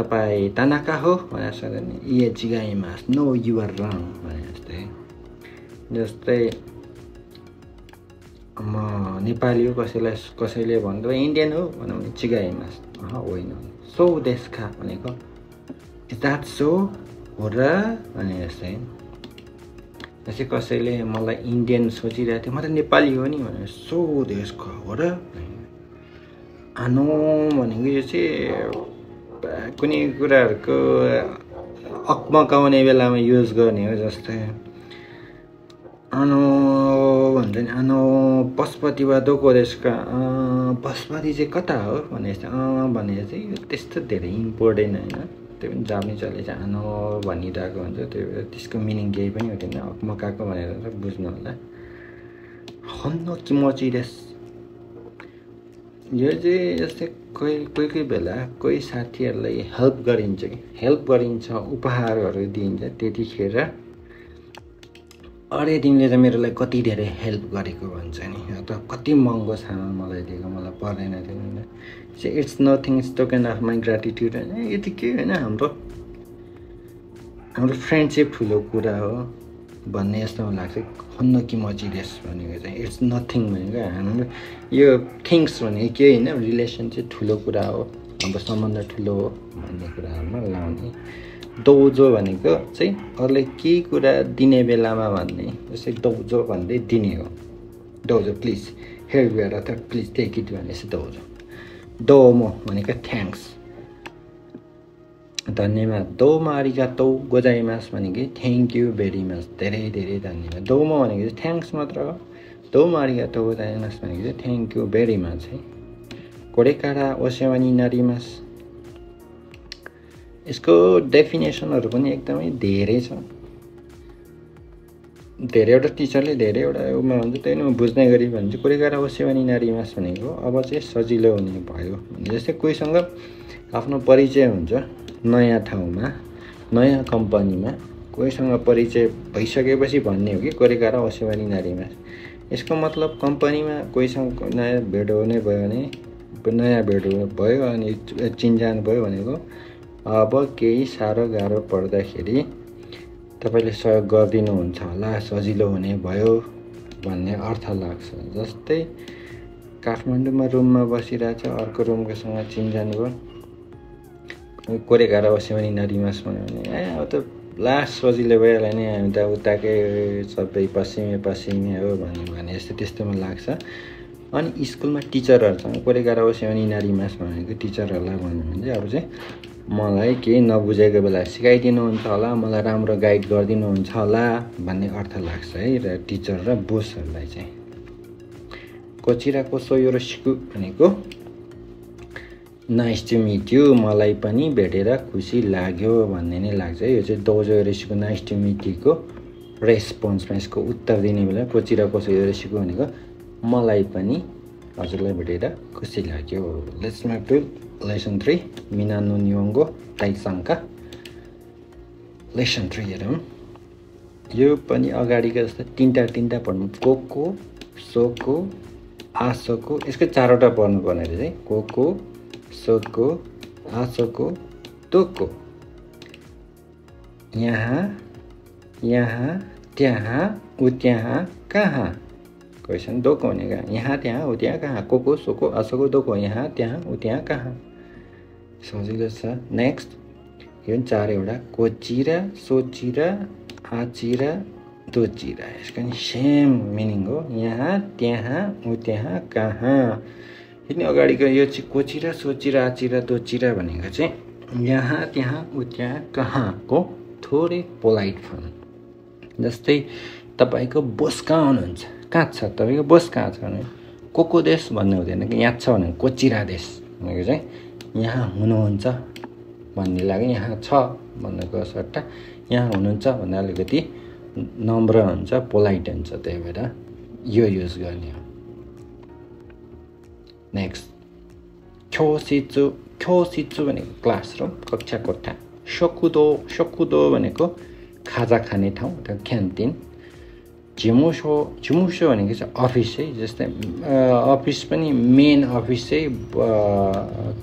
तपाईँ तानाका हो भनेर सोध्यो ए चिगाइमास नो युआर रङ भने जस्तै। जस्तै म नेपाली हो कसैलाई कसैले भन्दा इन्डियन हो भन्यो भने चिगाइमास होइन। सो देशका भनेको द्याट सो हो र भने जस्तै। जस्तै कसैले मलाई इन्डियन सोचिरहेको थियो म त नेपाली हो नि भनेर। सो देशको हो र। आनो भनेको यो चाहिँ कुनै कुराहरूको अक्मकाउने बेलामा युज गर्ने हो जस्तै। आनो भन्छ नि आनो पशुपति वा दोको देशका पशुपति चाहिँ कता हो भने जस्तो भने चाहिँ त्यस्तो धेरै इम्पोर्टेन्ट होइन। त्यो पनि जापानिजहरूले चाहिँ आनो भनिरहेको हुन्छ त्यो त्यसको मिनिङ केही पनि हुँदैन मकाएको भनेर बुझ्नु होला। हन्नो किमचिरेस यो चाहिँ जस्तै कोही कोही कोही बेला कोही साथीहरूलाई हेल्प गरिन्छ कि? हेल्प गरिन्छ उपहारहरू दिइन्छ त्यतिखेर। अरे तिमीले त मेरो लागि कति धेरै हेल्प गरेको भन्छ नि? अथवा कति महँगो सामान मलाई दिएको मलाई पर्दैन थियो चाहिँ it's nothing it's token of my gratitude होइन यति के होइन हाम्रो? हाम्रो फ्रेन्डसिप ठुलो कुरा हो। भन्ने मलाई लाग्छ खन्न कि मचिदेस भनेको चाहिँ इट्स नथिङ भनेको हाम्रो यो थिङ्स भनेको के होइन रिलेसन चाहिँ ठुलो कुरा हो हाम्रो सम्बन्ध ठुलो हो भन्ने कुराहरूमा लाउने दौजो भनेको चाहिँ अरूले केही कुरा दिने बेलामा भन्ने जस्तै दौजो भन्दै दिने हो। दौजो प्लिज हेल्प गरेर अथवा प्लिज टेक इट भनेपछि दौजो। दोमो भनेको थ्याङ्क्स धन्यवाद दोमा तौ गोजाइमास भनेको थ्याङ्क यू भेरी मच धेरै धेरै धन्यवाद दोमो भनेको चाहिँ थ्याङ्क्स मात्र हो दोमा तौ गोजाइमास भनेको चाहिँ थ्याङ्क यू भेरी मच है कोडेकाडा ओसेवानी नारिमास यसको डेफिनेसनहरू पनि एकदमै धेरै छ धेरैवटा टिचरले धेरैवटा उमा हुन्छ त्यही नै बुझ्ने गरी भन्छ कोरेगारा ओसेवानी नारी मास भनेको अब चाहिँ सजिलो हुने भयो जस्तै कोहीसँग आफ्नो परिचय हुन्छ नयाँ ठाउँमा नयाँ कम्पनीमा कोहीसँग परिचय भइसकेपछि भन्ने हो कि कोरेगारा ओसेवानी नारी मास यसको मतलब कम्पनीमा कोहीसँग नयाँ भेट हुने भयो भने नयाँ भेट भयो अनि चिन्जान भयो भनेको अब केही साह्रो गाह्रो पर्दाखेरि तपाईँले सहयोग गरिदिनुहुन्छ होला सजिलो हुने भयो भन्ने अर्थ लाग्छ। जस्तै काठमाडौँमा रुममा बसिरहेछ अर्को रुमकोसँग चिनजान भयो कोरेघार बस्यो भने नरिमास भन्यो भने ए अब त लास्ट सजिलो भइहाल्यो नि हामी त उताकै सबै पश्चिमे पश्चिमे हो भन्यो भने यस्तो त्यस्तोमा लाग्छ। अनि स्कुलमा टिचरहरूसँग कोरेघार बस्यो भने नारीमास भनेको टिचरहरूलाई भन्यो भने चाहिँ अब चाहिँ मलाई केही नबुझेको बेला सिकाइदिनुहुन्छ होला मलाई राम्रो गाइड गरिदिनुहुन्छ होला भन्ने अर्थ लाग्छ है र टिचर र बोसहरूलाई चाहिँ। कोचिराको सोयो र सिकु भनेको नाइस टु मिट यु मलाई पनि भेटेर खुसी लाग्यो भन्ने नै लाग्छ। यो चाहिँ दोजो रेसीको नाइस टु मिट युको रेस्पोन्समा यसको उत्तर दिने बेला कोचिराको सोयो रेसीको भनेको मलाई पनि हजुरलाई भेटेर खुसी लाग्यो। Let's map to lesson three मिनानो नियोङ्गो ताइसाङ्का लेसन थ्री हेरौँ। यो पनि अगाडिको जस्तो तिनवटा तिनवटा पढ्नु। कोको सोको आसोको यसको चारवटा पढ्नुपर्ने रहेछ है। कोको सोको आसोको तोको यहाँ यहाँ त्यहाँ ऊ त्यहाँ कहाँ? क्वेसन दोको भनेको यहाँ त्यहाँ ऊ त्यहाँ कहाँ? कोको सोको आसोको दोको यहाँ त्यहाँ ऊ त्यहाँ कहाँ? सजिलो छ नेक्स्ट यो पनि चारवटा कोचिरा सोचिरा आचिरा दोचिरा। यसको नि सेम मिनिङ हो। यहाँ त्यहाँ ऊ त्यहाँ कहाँ? यति अगाडिको यो चाहिँ कोचिरा सोचिरा आचिरा दोचिरा भनेको चाहिँ यहाँ त्यहाँ ऊ त्यहाँ कहाँको थोरै पोलाइट फर्म। जस्तै तपाईँको बोस कहाँ हुनुहुन्छ? कहाँ छ? तपाईँको बोस कहाँ छ भने को को देश भन्नु हुँदैन कि यहाँ छ भने कोचिरा देश भनेको चाहिँ यहाँ हुनुहुन्छ भन्ने लाग्यो। यहाँ छ भन्नुको सट्टा यहाँ हुनुहुन्छ भन्दा अलिकति नम्र हुन्छ पोलाइट हुन्छ त्यही भएर यो युज गर्ने हो। नेक्स्ट ख्यो सिचु ख्यो सिचु भनेको क्लासरुम कक्षा कोठा सकुदो सकुदो भनेको खाजा खाने ठाउँ अथवा क्यान्टिन झिमुसो झिमुसो भनेको चाहिँ अफिस है जस्तै अफिस पनि मेन अफिस चाहिँ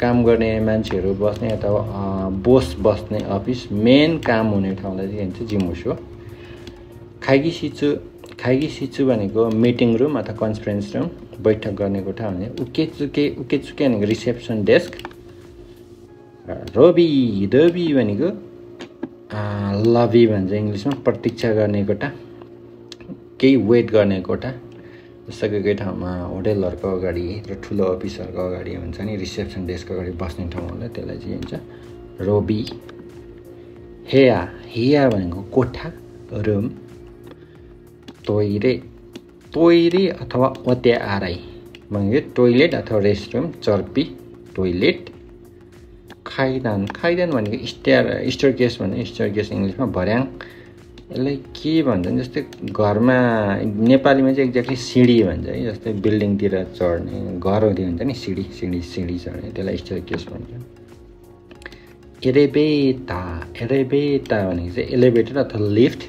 काम गर्ने मान्छेहरू बस्ने अथवा बोस बस्ने अफिस मेन काम हुने ठाउँलाई चाहिँ भन्छ झिमुसो खाइगी सिचु खाइगी सिचु भनेको मिटिङ रुम अथवा कन्फरेन्स रुम बैठक गर्ने कोठा भने उके चुके उके चुके भनेको रिसेप्सन डेस्क। रबी रबी भनेको लभी भन्छ इङ्ग्लिसमा प्रतीक्षा गर्ने कोठा केही वेट गर्ने कोठा जस्तो कोही कोही ठाउँमा होटेलहरूको अगाडि र ठुलो अफिसहरूको अगाडि हुन्छ नि रिसेप्सन डेस्कको अगाडि बस्ने ठाउँ होला त्यसलाई चाहिँ हुन्छ रोबी। हेया हेया भनेको कोठा रुम तोइरे तोइरे अथवा ओत्या आराई भनेको टोइलेट अथवा रेस्टरुम चर्पी टोइलेट। खाइदान खाइदान भनेको स्टेयर स्टेयर केस भने स्टेयर केस इङ्ग्लिसमा भर्याङ। यसलाई के भन्छ जस्तै घरमा नेपालीमा चाहिँ एक्ज्याक्टली सिँढी भन्छ है जस्तै बिल्डिङतिर चढ्ने घरहरू हुन्छ नि सिँढी सिँढी सिँढी चढ्ने त्यसलाई स्टेयर केस भन्छ। एरेबेता एरेबेता भनेको चाहिँ एलिभेटर अथवा लिफ्ट।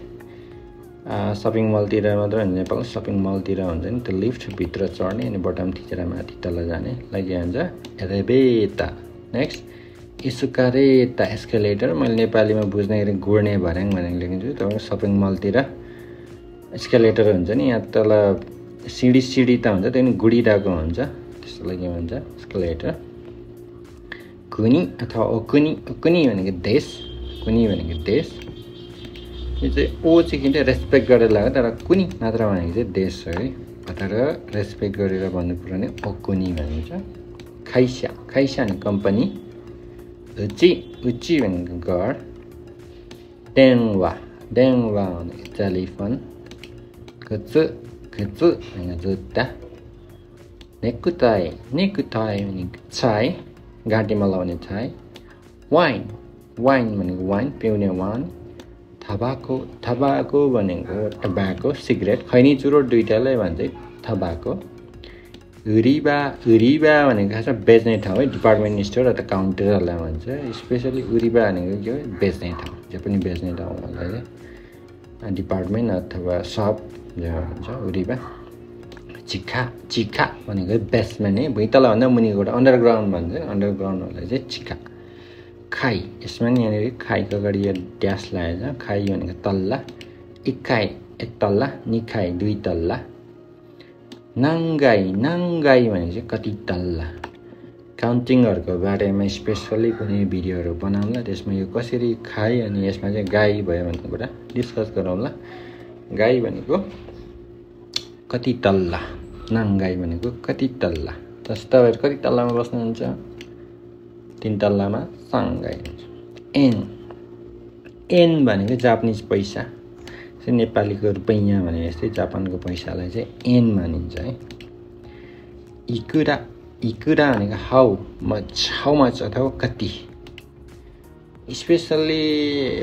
सपिङ मलतिर मात्र हुन्छ नेपालको सपिङ मलतिर हुन्छ नि त्यो लिफ्टभित्र चढ्ने अनि बटम थिचेर माथि तल जाने लागि भन्छ एरेबेता नेक्स्ट त एस्केलेटर मैले नेपालीमा बुझ्दाखेरि गुड्ने भर्याङ भनेर लेखिन्छु। तपाईँको सपिङ मलतिर एस्केलेटर हुन्छ नि यहाँ तल सिँढी सिँढी त हुन्छ त्यो पनि गुडिरहेको हुन्छ त्यसलाई के भन्छ एस्केलेटर कुनी अथवा ओकुनी ओकुनी भनेको देश कुनी भनेको देश। यो चाहिँ ओ चाहिँ किन रेस्पेक्ट गरेर लाग्यो तर कुनी मात्र भनेको चाहिँ देश हो तर रेस्पेक्ट गरेर भन्नु पर्यो भने ओकुनी भनिन्छ। खाइस्या खाइस्या भने कम्पनी। उची उची भनेको गड ड्याङवा ड्याङवा भनेको टेलिफोन। खचु खचु भनेको जुत्ता। नेकुताई नेकुताई भनेको छाई। घाँटीमा लाउने छाई। वाइन वाइन भनेको वाइन पिउने वाइन। थबाको थबाको भनेको टबाको सिगरेट। खैनी चुरोट दुइटालाई भन्छ थबाको हुरिबा हुरिबा भनेको खासमा बेच्ने ठाउँ है डिपार्टमेन्ट स्टोर अथवा काउन्टरहरूलाई भन्छ स्पेसली उरिबा भनेको के हो? बेच्ने ठाउँ जो पनि बेच्ने ठाउँहरूलाई चाहिँ डिपार्टमेन्ट अथवा सप जो भन्छ उरिबा। चिखा चिखा भनेको बेसमेन्ट है भुइँतलाभन्दा मुनिको अन्डरग्राउन्ड भन्छ अन्डरग्राउन्डहरूलाई चाहिँ चिखा खाई यसमा नि यहाँनिर खाइको अगाडि यो ड्यास लगाएछ खाई भनेको तल्ला इकाइ एक तल्ला निखाई दुई तल्ला। नाङ्गाई नाङ्गाई भनेको चाहिँ कति तल्ला। काउन्टिङहरूको बारेमा स्पेसल्ली कुनै भिडियोहरू बनाउँला त्यसमा यो कसरी खाए अनि यसमा चाहिँ गाई भयो भन्ने कुरा डिस्कस गरौँला। गाई भनेको कति तल्ला नाङ्गाई भनेको कति तल्ला। जस्तो तपाईँहरू कति तल्लामा बस्नुहुन्छ? तिन तल्लामा हुन्छ। एन। एन भनेको जापानिज पैसा। नेपालीको रुपैयाँ भने जस्तै जापानको पैसालाई चाहिँ एन मानिन्छ है। इकुरा। इकुरा भनेको हाउ मच। हाउ मच अथवा कति। स्पेसल्ली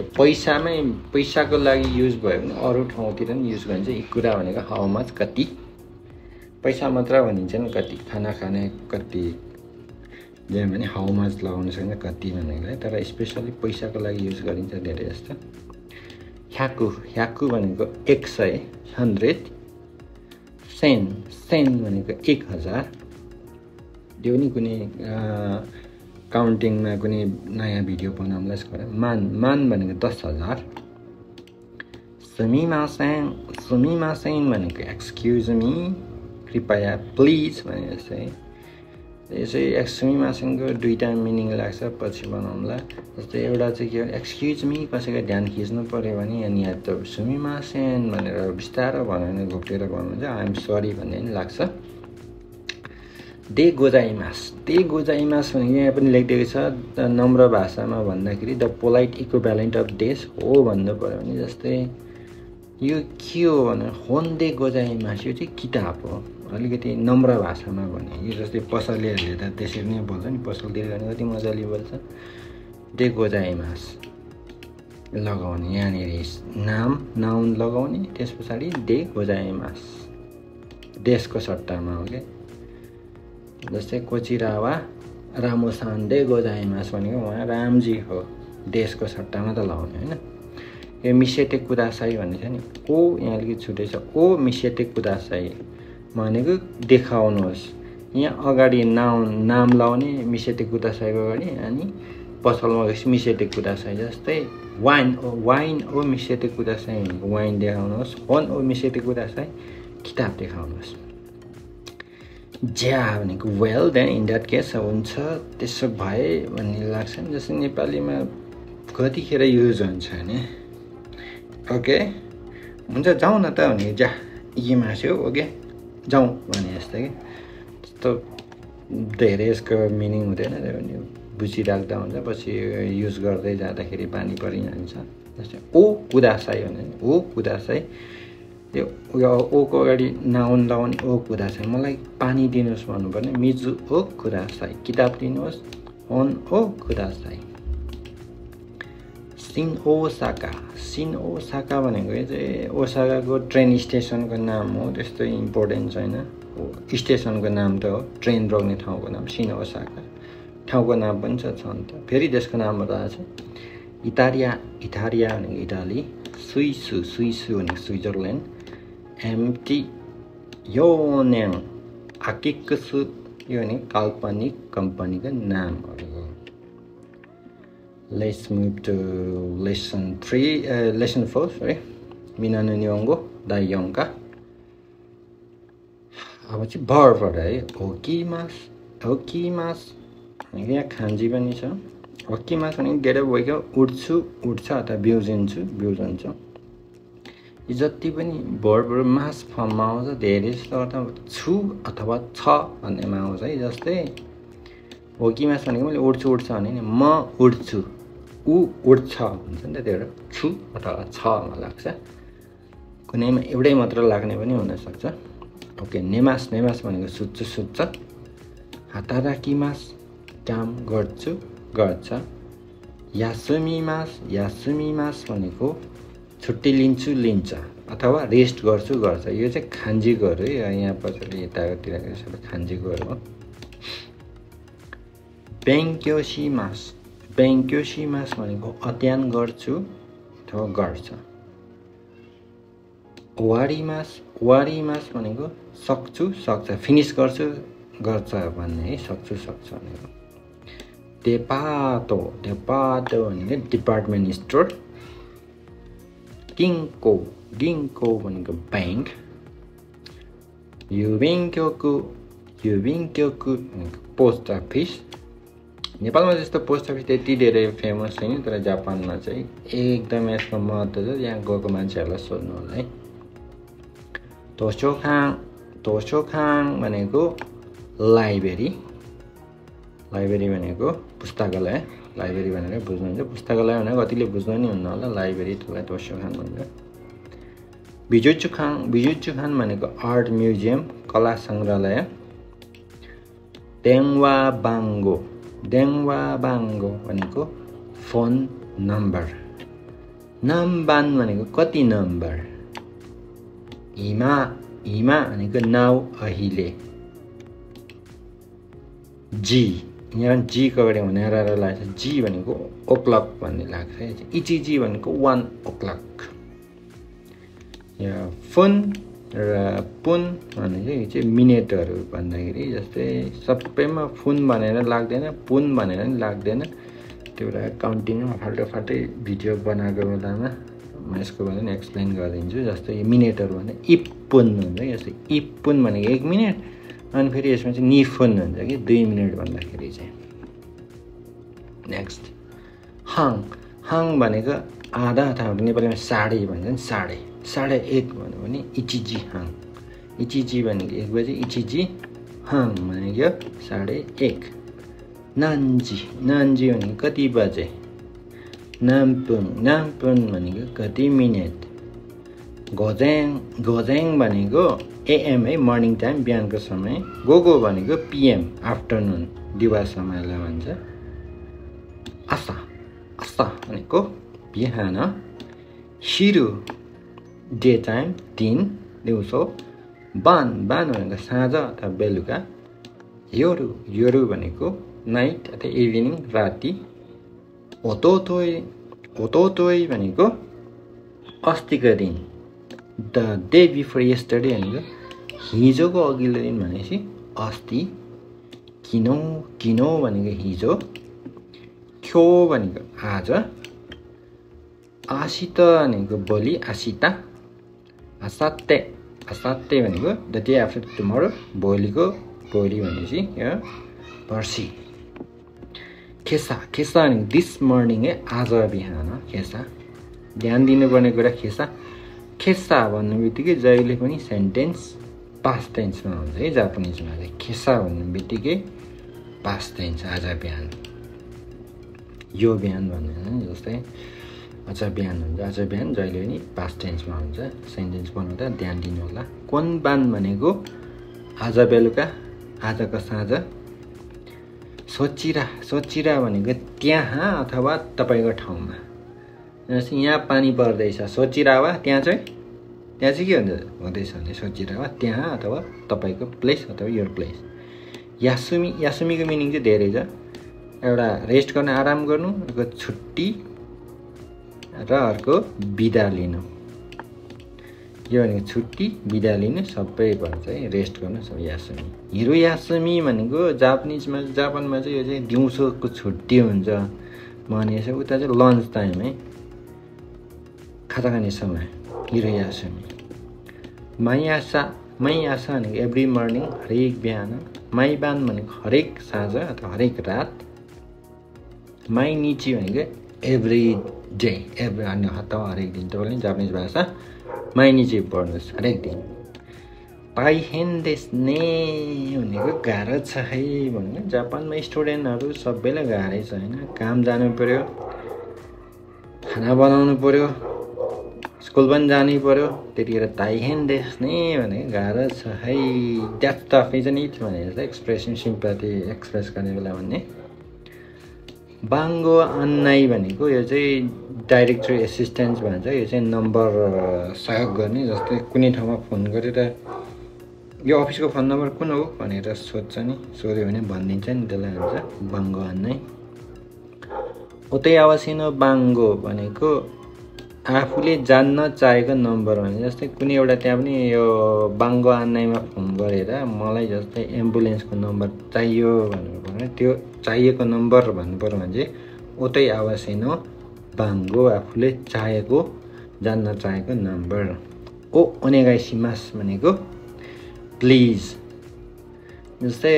पैसामै पैसाको लागि युज भयो भने अरू ठाउँतिर पनि युज गरिन्छ। इकुरा भनेको हाउ मच कति। पैसा मात्र भनिन्छ नि कति। खाना खाने कति। जे भने हाउ मच लगाउन सक्ने कति भनेको तर स्पेसल्ली पैसाको लागि युज गरिन्छ धेरै जस्तो। ह्याकु ह्याकु भनेको एक सय हन्ड्रेड सेन सेन भनेको एक हजार। त्यो पनि कुनै काउन्टिङमा कुनै नयाँ भिडियो बनाउँला यसको मान मान भनेको दस हजार। समीमा सेन समीमा सेन भनेको एक्सक्युज मी कृपया प्लिज भनेर चाहिँ यसै एक्समिमासँगको दुईवटा मिनिङ लाग्छ पछि बनाउँला जस्तै एउटा चाहिँ के भने एक्सक्युज मी कसैको ध्यान खिच्नु पऱ्यो भने अनि यहाँ त सुमिमासेन भनेर बिस्तारो भन्यो भने घोप्टेर भन्नुहुन्छ आइएम सरी भन्ने पनि लाग्छ। दे गोजाइमास दे गोजाइमास भनेको यहाँ पनि लेखिदिएको छ। नम्र भाषामा भन्दाखेरि द पोलाइट इक्वेभ्यालेन्ट अफ देश हो भन्नु पऱ्यो भने जस्तै यो के हो भने होन दे गोजाइमास यो चाहिँ किताब हो। अलिकति नम्र भाषामा भने यो जस्तै पसलेहरूले त त्यसरी नै बोल्छ नि पसलतिर भने कति मजाले बोल्छ। दे गोजाइमास लगाउने यहाँनिर नाम नाउन लगाउने त्यस पछाडि दे गोजाइमास देशको सट्टामा हो क्या जस्तै कोचिरावा रामोसान दे गोजाइमास भनेको उहाँ रामजी हो। देशको सट्टामा त लगाउने होइन। यो मिसेटे कुदासाई भन्ने छ नि। ओ यहाँ अलिकति छुट्टै छ? ओ मिसेटे कुदासाई भनेको देखाउनुहोस्। यहाँ अगाडि नाउन नाम लाउने मिसेटे कुदासाईको अगाडि अनि पसलमा गएपछि मिसेटे कुदासाई जस्तै वाइन ओ वाइन ओ मिसेटे कुदासाई भनेको वाइन देखाउनुहोस् वन ओ मिसेटे कुदासाई किताब देखाउनुहोस्। ज्या भनेको well then in that case हुन्छ त्यसो भए भन्ने लाग्छ नि जस्तै नेपालीमा कतिखेर युज हुन्छ नि ओके हुन्छ जाउँ न त भने जा यी ओके? जाउँ भने जस्तो कि? त्यस्तो धेरै यसको मिनिङ हुँदैन भने बुझिराख्दा हुन्छ पछि युज गर्दै जाँदाखेरि पानी परिहाल्छ जस्तै ओ कुदासाई भने ओ कुदासाई। त्यो उयो ओको अगाडि नाउन लाउने ओ कुदासाई। मलाई पानी दिनुहोस् भन्नुपर्ने। मिजु ओ कुदासाई। किताब दिनुहोस्। अन ओ कुदासाई। सिन ओसाका सिन ओसाका भनेको चाहिँ ओसाकाको ट्रेन स्टेसनको नाम हो त्यस्तो इम्पोर्टेन्ट छैन। स्टेसनको नाम त हो ट्रेन रोक्ने ठाउँको नाम सिन ओसाका ठाउँको नाम पनि छ अन्त फेरि त्यसको नाम छ। इटारिया इटारिया भनेको इटाली सुइसु सुइसु भनेको स्विजरल्यान्ड। एमटी योन्याङ आकिक्सु यो भने काल्पनिक कम्पनीको नामहरू हो। Let's move to lesson three lesson four sorry मिनानु नियोङ्गो दाइयोङ्का अब चाहिँ भरबाट है होकिमास होकिमास यहाँ खान्जी पनि छ होकिमास भनेको गेट अप भइगयो उठ्छु उठ्छ अथवा बिउजिन्छु बिउजन्छ यो जति पनि भर्बहरू मास फर्ममा आउँछ धेरै जस्तो अर्थ छु अथवा छ भन्नेमा आउँछ है जस्तै हो कि मास भनेको मैले उड्छु उड्छ भने नि म उड्छु ऊ उड्छ हुन्छ नि त त्यो एउटा छु अथवा छमा लाग्छ। कुनैमा एउटै मात्र लाग्ने पनि हुनसक्छ ओके नेमास नेमास भनेको सुत्छु सुत्छ। हाताराकिमास काम गर्छु गर्छ। यासुमी मास यासुमी मास भनेको छुट्टी लिन्छु लिन्छ। अथवा रेस्ट गर्छु गर्छ। यो चाहिँ खान्जीकोहरू है यहाँ पछाडि यतातिर सबै खान्जीकोहरू हो। बेङ्क्योसी मास। बेङ्क्योसी मास भनेको अध्ययन गर्छु। अथवा गर्छ। वारी मास वारी मास भनेको सक्छु सक्छ फिनिस गर्छु गर्छ भन्ने है सक्छु सक्छ भनेको। डेपाटो डेपाटो भनेको डिपार्टमेन्ट स्टोर गिङ्को गिङ्को भनेको ब्याङ्क युबिङ्क्योकु युबिङ्क्योकु भनेको पोस्ट अफिस नेपालमा जस्तो पोस्ट अफिस त्यति धेरै फेमस छैन तर जापानमा चाहिँ एकदमै यसको महत्त्व छ। यहाँ गएको मान्छेहरूलाई सोध्नु होला है। तोसोखाङ तोसोखाङ भनेको लाइब्रेरी। लाइब्रेरी भनेको पुस्तकालय। लाइब्रेरी भनेर बुझ्नुहुन्छ। पुस्तकालय भनेको कतिले बुझ्नु नि हुन्न होला। लाइब्रेरी त्यसलाई तोसोखाङ भनेर भिजुचु खाङ भिजुचु खान भनेको आर्ट म्युजियम कला सङ्ग्रहालय। डेङ्वा बाङ्गो डेङ्वा बाङ्गो भनेको फोन नम्बर नामबान भनेको कति नम्बर हिमा हिमा भनेको नाउ अहिले जी यहाँ जीको अगाडि हुने र लाग्छ जी भनेको ओ क्लक भन्ने लाग्छ इची जी भनेको वान ओ क्लक यहाँ फोन र पुन भने चाहिँ चाहिँ मिनेटहरू भन्दाखेरि जस्तै सबैमा फुन भनेर लाग्दैन पुन भनेर पनि लाग्दैन। त्यो एउटा काउन्टिङमा फाल्टो फाल्टै भिडियो बनाएको बेलामा म यसको बारेमा पनि एक्सप्लेन गरिदिन्छु। जस्तै मिनेटहरू भने इपुन हुन्छ जस्तै इपुन भनेको एक मिनट अनि फेरि यसमा चाहिँ निफुन हुन्छ कि? दुई मिनट भन्दाखेरि चाहिँ। नेक्स्ट। हाङ। हाङ भनेको आधा अथवा नेपालीमा साढे भन्छ नि साढे। साढे एक भन्यो भने इचिजी हाङ इचिजी भनेको एक बजे इचिजी हाङ भनेको साढे एक। नान्जी नान्जी भनेको कति बजे? नाम्पुङ नाम्पुङ भनेको कति मिनट? घोज्याङ घोज्याङ भनेको एएम है मर्निङ टाइम बिहानको समय। गोगो भनेको पिएम आफ्टरनुन दिवा समयलाई भन्छ। आसा आसा भनेको बिहान। सिरु डे टाइम दिन दिउँसो बान बान भनेको साँझ अथवा बेलुका योरु योरु भनेको नाइट अथवा इभिनिङ राति ओतोतोय ओतोतोय भनेको अस्तिको दिन। द डे बिफोर यस्टरडे भनेको हिजोको अघिल्लो दिन भनेपछि अस्ति किनौ किनौ भनेको हिजो ख्यो भनेको आज आसित भनेको भोलि आसिता असात्य असात्य भनेको द डे आफ्टर टुमोरो भोलिको भोलि भनेपछि पर्सि। खेसा खेसा भनेको दिस मर्निङ है आज बिहान खेसा। ध्यान दिनुपर्ने कुरा खेसा। खेसा भन्ने बित्तिकै जहिले पनि सेन्टेन्स पास्ट टेन्समा हुन्छ है जापानिजमा चाहिँ। खेसा भन्ने बित्तिकै पास्ट टेन्स आज बिहान। यो बिहान भन्ने जस्तै आज बिहान हुन्छ आज बिहान जहिले पनि पास्ट टेन्समा हुन्छ सेन्टेन्स बनाउँदा ध्यान दिनु होला। कोन बान भनेको? आज बेलुका आजको साँझ सोचिरा सोचिरा भनेको त्यहाँ अथवा तपाईँको ठाउँमा। जस्तै यहाँ पानी पर्दैछ सोचिरा वा त्यहाँ चाहिँ? त्यहाँ चाहिँ के हुन्छ? हुँदैछ भने सोचिरा वा त्यहाँ अथवा तपाईँको प्लेस अथवा यो प्लेस यासुमी यासुमीको मिनिङ चाहिँ धेरै छ। एउटा रेस्ट गर्न आराम गर्नु छुट्टी र अर्को बिदा लिनु। यो भनेको छुट्टी बिदा लिनु सबै भन्छ है रेस्ट गर्नु सबै यासमी। हिरो यासमी भनेको जापानिजमा जापानमा चाहिँ यो चाहिँ दिउँसोको छुट्टी हुन्छ। भनेपछि उता चाहिँ लन्च टाइम है। खाता खाने समय हिरो यासमी। माइयासा माइयासा भनेको एभ्री मर्निङ हरेक बिहान। माइबान भनेको हरेक साँझ अथवा हरेक रात। माइ निची भनेको एभ्री डे एभ्री अन्य अथवा हरेक दिन तपाईँले जापानिज भाषा। माइनी चाहिँ पढ्नुहोस् हरेक दिन। पाइहेन देश्ने भनेको गाह्रो छ है भन्नु। जापानमा स्टुडेन्टहरू सबैलाई गाह्रै छ होइन? काम जानु पऱ्यो खाना बनाउनु पऱ्यो स्कुल पनि जानै पऱ्यो त्यतिखेर ताइहेन देख्ने भनेको गाह्रो छ है। द्याट टफ इज इट भनेर चाहिँ एक्सप्रेसन सिम्पथी एक्सप्रेस गर्ने बेला भन्ने। बाङ्गो अन्नाई भनेको यो चाहिँ डाइरेक्टरी एसिस्टेन्स भन्छ। यो चाहिँ नम्बर सहयोग गर्ने जस्तै कुनै ठाउँमा फोन गरेर यो अफिसको फोन नम्बर कुन हो भनेर सोध्छ नि। सोध्यो भने भनिदिन्छ नि त्यसलाई हुन्छ बाङ्गो अन्नाई उतै आवासिनो बाङ्गो भनेको आफूले जान्न चाहेको नम्बर भने जस्तै कुनै एउटा त्यहाँ पनि यो बाङ्गो आन्नाइमा फोन गरेर मलाई जस्तै एम्बुलेन्सको नम्बर चाहियो भन्नु पऱ्यो त्यो चाहिएको नम्बर भन्नु पऱ्यो भने चाहिँ उतै आवासिनो बाङ्गो आफूले चाहेको जान्न चाहेको नम्बर ओ ओनेगाइसिमास भनेको प्लिज। जस्तै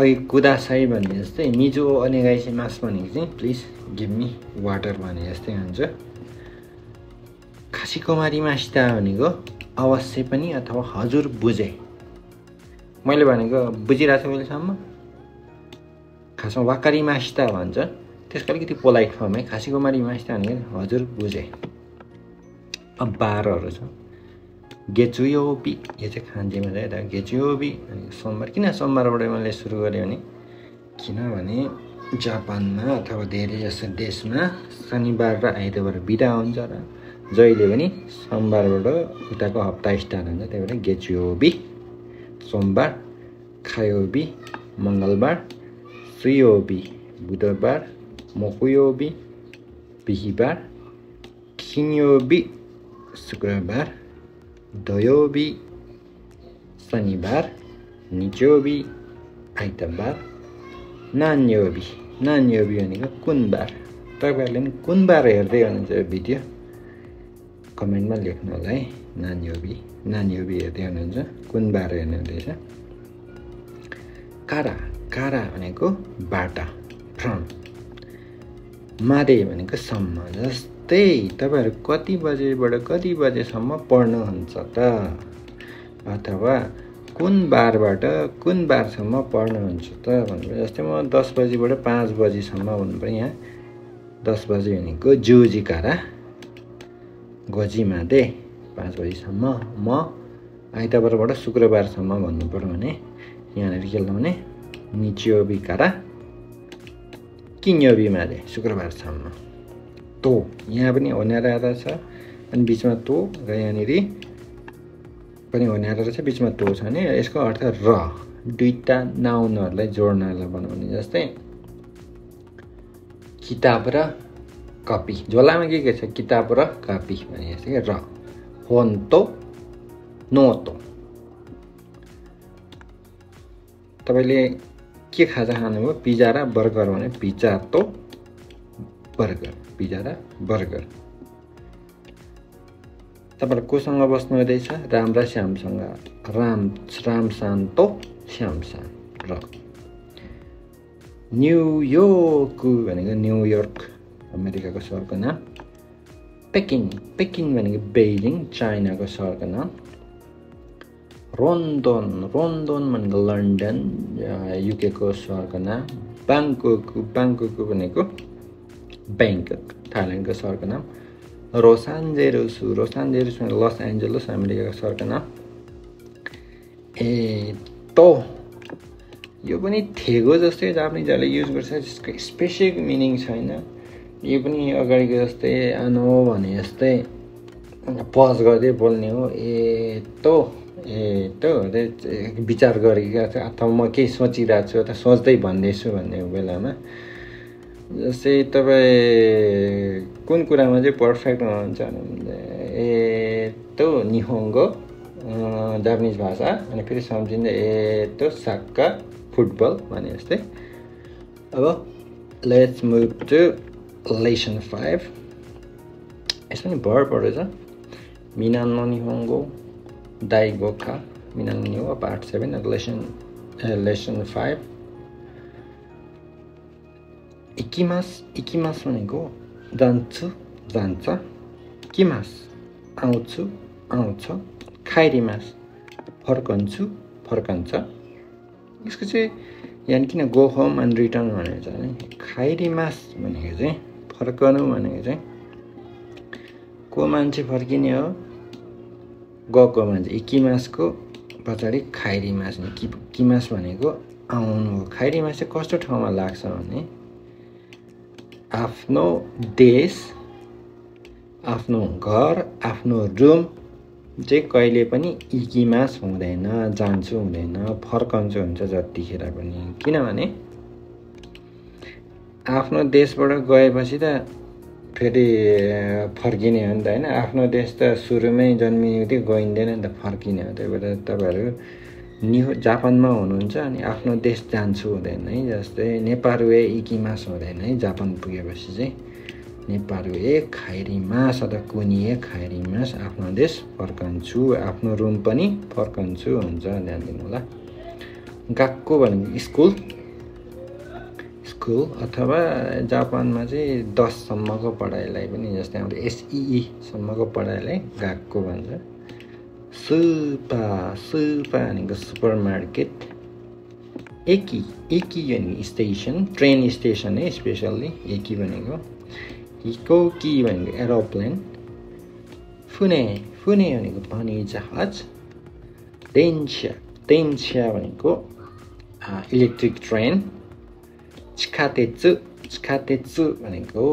अघि कुदासाई भन्ने जस्तै मिजो ओनेगाइसिमास भनेको चाहिँ प्लिज। गिभ मी वाटर भने जस्तै हुन्छ खासी मासिता भनेको अवश्य पनि अथवा हजुर बुझे। मैले भनेको बुझिरहेको छु अहिलेसम्म। खासमा वाकारी मासिता भन्छ। त्यसको अलिकति पोलाइट फर्म है। खासी मासिता भनेको हजुर बुझे। अब बाह्रहरू छ। गेचुयोबी यो चाहिँ खान्जीमा यता गेचुयोबी सोमबार किन सोमबारबाट मैले सुरु गरेँ भने? किनभने जापानमा अथवा धेरै जस्तो देशमा शनिबार र आइतबार बिदा हुन्छ र जहिले पनि सोमबारबाट उताको हप्ता स्टार्ट हुन्छ। त्यही भएर गेचियोबी सोमबार खायोबी मङ्गलबार सुयोबी बुधबार मोकुयोबी बिहिबार खिन्योबी शुक्रबार दयोबी शनिबार निचोबी आइतबार। नान्योबी नान्योबी भनेको कुन बार तपाईँहरूले पनि कुन बार हेर्दै हुनुहुन्छ यो भिडियो कमेन्टमा लेख्नु होला है नान्योबी नान्योबी हेर्दै हुनुहुन्छ कुन बार हेर्नु हुँदैछ कारा कारा भनेको बाटा फ्रम मादे भनेको सम्म जस्तै तपाईँहरू कति बजेबाट कति बजेसम्म पढ्नुहुन्छ त अथवा कुन बारबाट कुन बारसम्म पढ्नुहुन्छ त भन्नु जस्तै म दस बजीबाट पाँच बजीसम्म भन्नु पऱ्यो यहाँ। दस बजी भनेको जुजिकारा गोजीमा दे पाँच बजीसम्म म आइतबारबाट शुक्रबारसम्म भन्नु पऱ्यो भने यहाँनिर के लाउने निच्योबिकारा किन्योबिमा दे शुक्रबारसम्म। तो यहाँ पनि होनारा छ अनि बिचमा तो र यहाँनिर पनि हुने रहेछ बिचमा तो छ भने यसको अर्थ र दुईवटा नाउनहरूलाई जोड्नलाई बनाउने जस्तै किताब र कपी। झोलामा के के छ? किताब र कपी भने जस्तो कि र। होन्तो नोतो। तपाईँले के खाजा खानुभयो? पिज्जा र बर्गर भने पिज्जा तो बर्गर। पिज्जा र बर्गर। तपाईँलाई कोसँग बस्नु हुँदैछ? राम र श्यामसँग राम राम शान्तो श्याम र न्युयोर्क भनेको न्युयोर्क अमेरिकाको सहरको नाम। पेकिङ पेकिङ भनेको बेजिङ चाइनाको सहरको नाम। रोन्डोन रोन्डोन भनेको लन्डन युकेको सहरको नाम। ब्याङ्कक ब्याङ्कक भनेको ब्याङ्कक थाइल्यान्डको सहरको नाम। रोसान्जेरोस रोसान्जेरोस लस एन्जलस अमेरिकाको सहरको नाम ए तो यो पनि थेगो जस्तै जापानिजहरूले युज गर्छ जसको स्पेसिफिक मिनिङ छैन यो पनि अगाडिको जस्तै आनो भने जस्तै पज गर्दै बोल्ने हो ए तो ए तो विचार गरेको अथवा म केही सोचिरहेको छु अथवा सोच्दै भन्दैछु भन्ने बेलामा जस्तै तपाईँ कुन कुरामा चाहिँ पर्फेक्ट हुनुहुन्छ ए तो निहोङ्गो जापानिज भाषा अनि फेरि सम्झिँदै ए तो साक्का फुटबल भने जस्तै। अब let's move to lesson five यसमा नि भर रहेछ मिनानो निहोङ्गो दाइगोखा मिनानो निहो part seven lesson lesson five इकिमास इकिमास भनेको जान्छु जान्छ किमास आउँछु आउँछ खाइरिमास फर्कन्छु फर्कन्छ यसको चाहिँ यहाँ किन गो होम एन्ड रिटर्न भनेको छ भने खाइरिमास भनेको चाहिँ फर्कनु भनेको चाहिँ को मान्छे फर्किने हो गएको मान्छे इकिमासको पछाडि खाइरिमास कि किमास भनेको आउनु हो खाइरिमास चाहिँ कस्तो ठाउँमा लाग्छ भने आफ्नो देश आफ्नो घर आफ्नो रुम चाहिँ कहिले पनि इकिमास हुँदैन जान्छु हुँदैन फर्कन्छु हुन्छ जतिखेर पनि। किनभने आफ्नो देशबाट गएपछि त फेरि फर्किने हो नि त होइन? आफ्नो देश त सुरुमै जन्मिने गइँदैन नि त फर्किने हो। त्यही भएर तपाईँहरू न्यु जापानमा हुनुहुन्छ अनि आफ्नो देश जान्छु हुँदैन है जस्तै नेपारुए इकिमास हुँदैन है जापान पुगेपछि चाहिँ। नेपारुए खाइरिमास अथवा कुनिए खाइरिमास आफ्नो देश फर्कन्छु आफ्नो रुम पनि फर्कन्छु हुन्छ ध्यान दिनु होला। गएको भनेको स्कुल। स्कुल अथवा जापानमा चाहिँ दससम्मको पढाइलाई पनि जस्तै हाम्रो एसइईसम्मको पढाइलाई गएको भन्छ। सुपा सुपा भनेको सुपर मार्केट एकी एकी भनेको स्टेसन ट्रेन स्टेसन है स्पेसल्ली एकी भनेको हिकोकी भनेको एरोप्लेन फुने फुने भनेको पानी जहाज डेन्सिया डेन्सिया भनेको इलेक्ट्रिक ट्रेन चिखातेचु चिखातेचु भनेको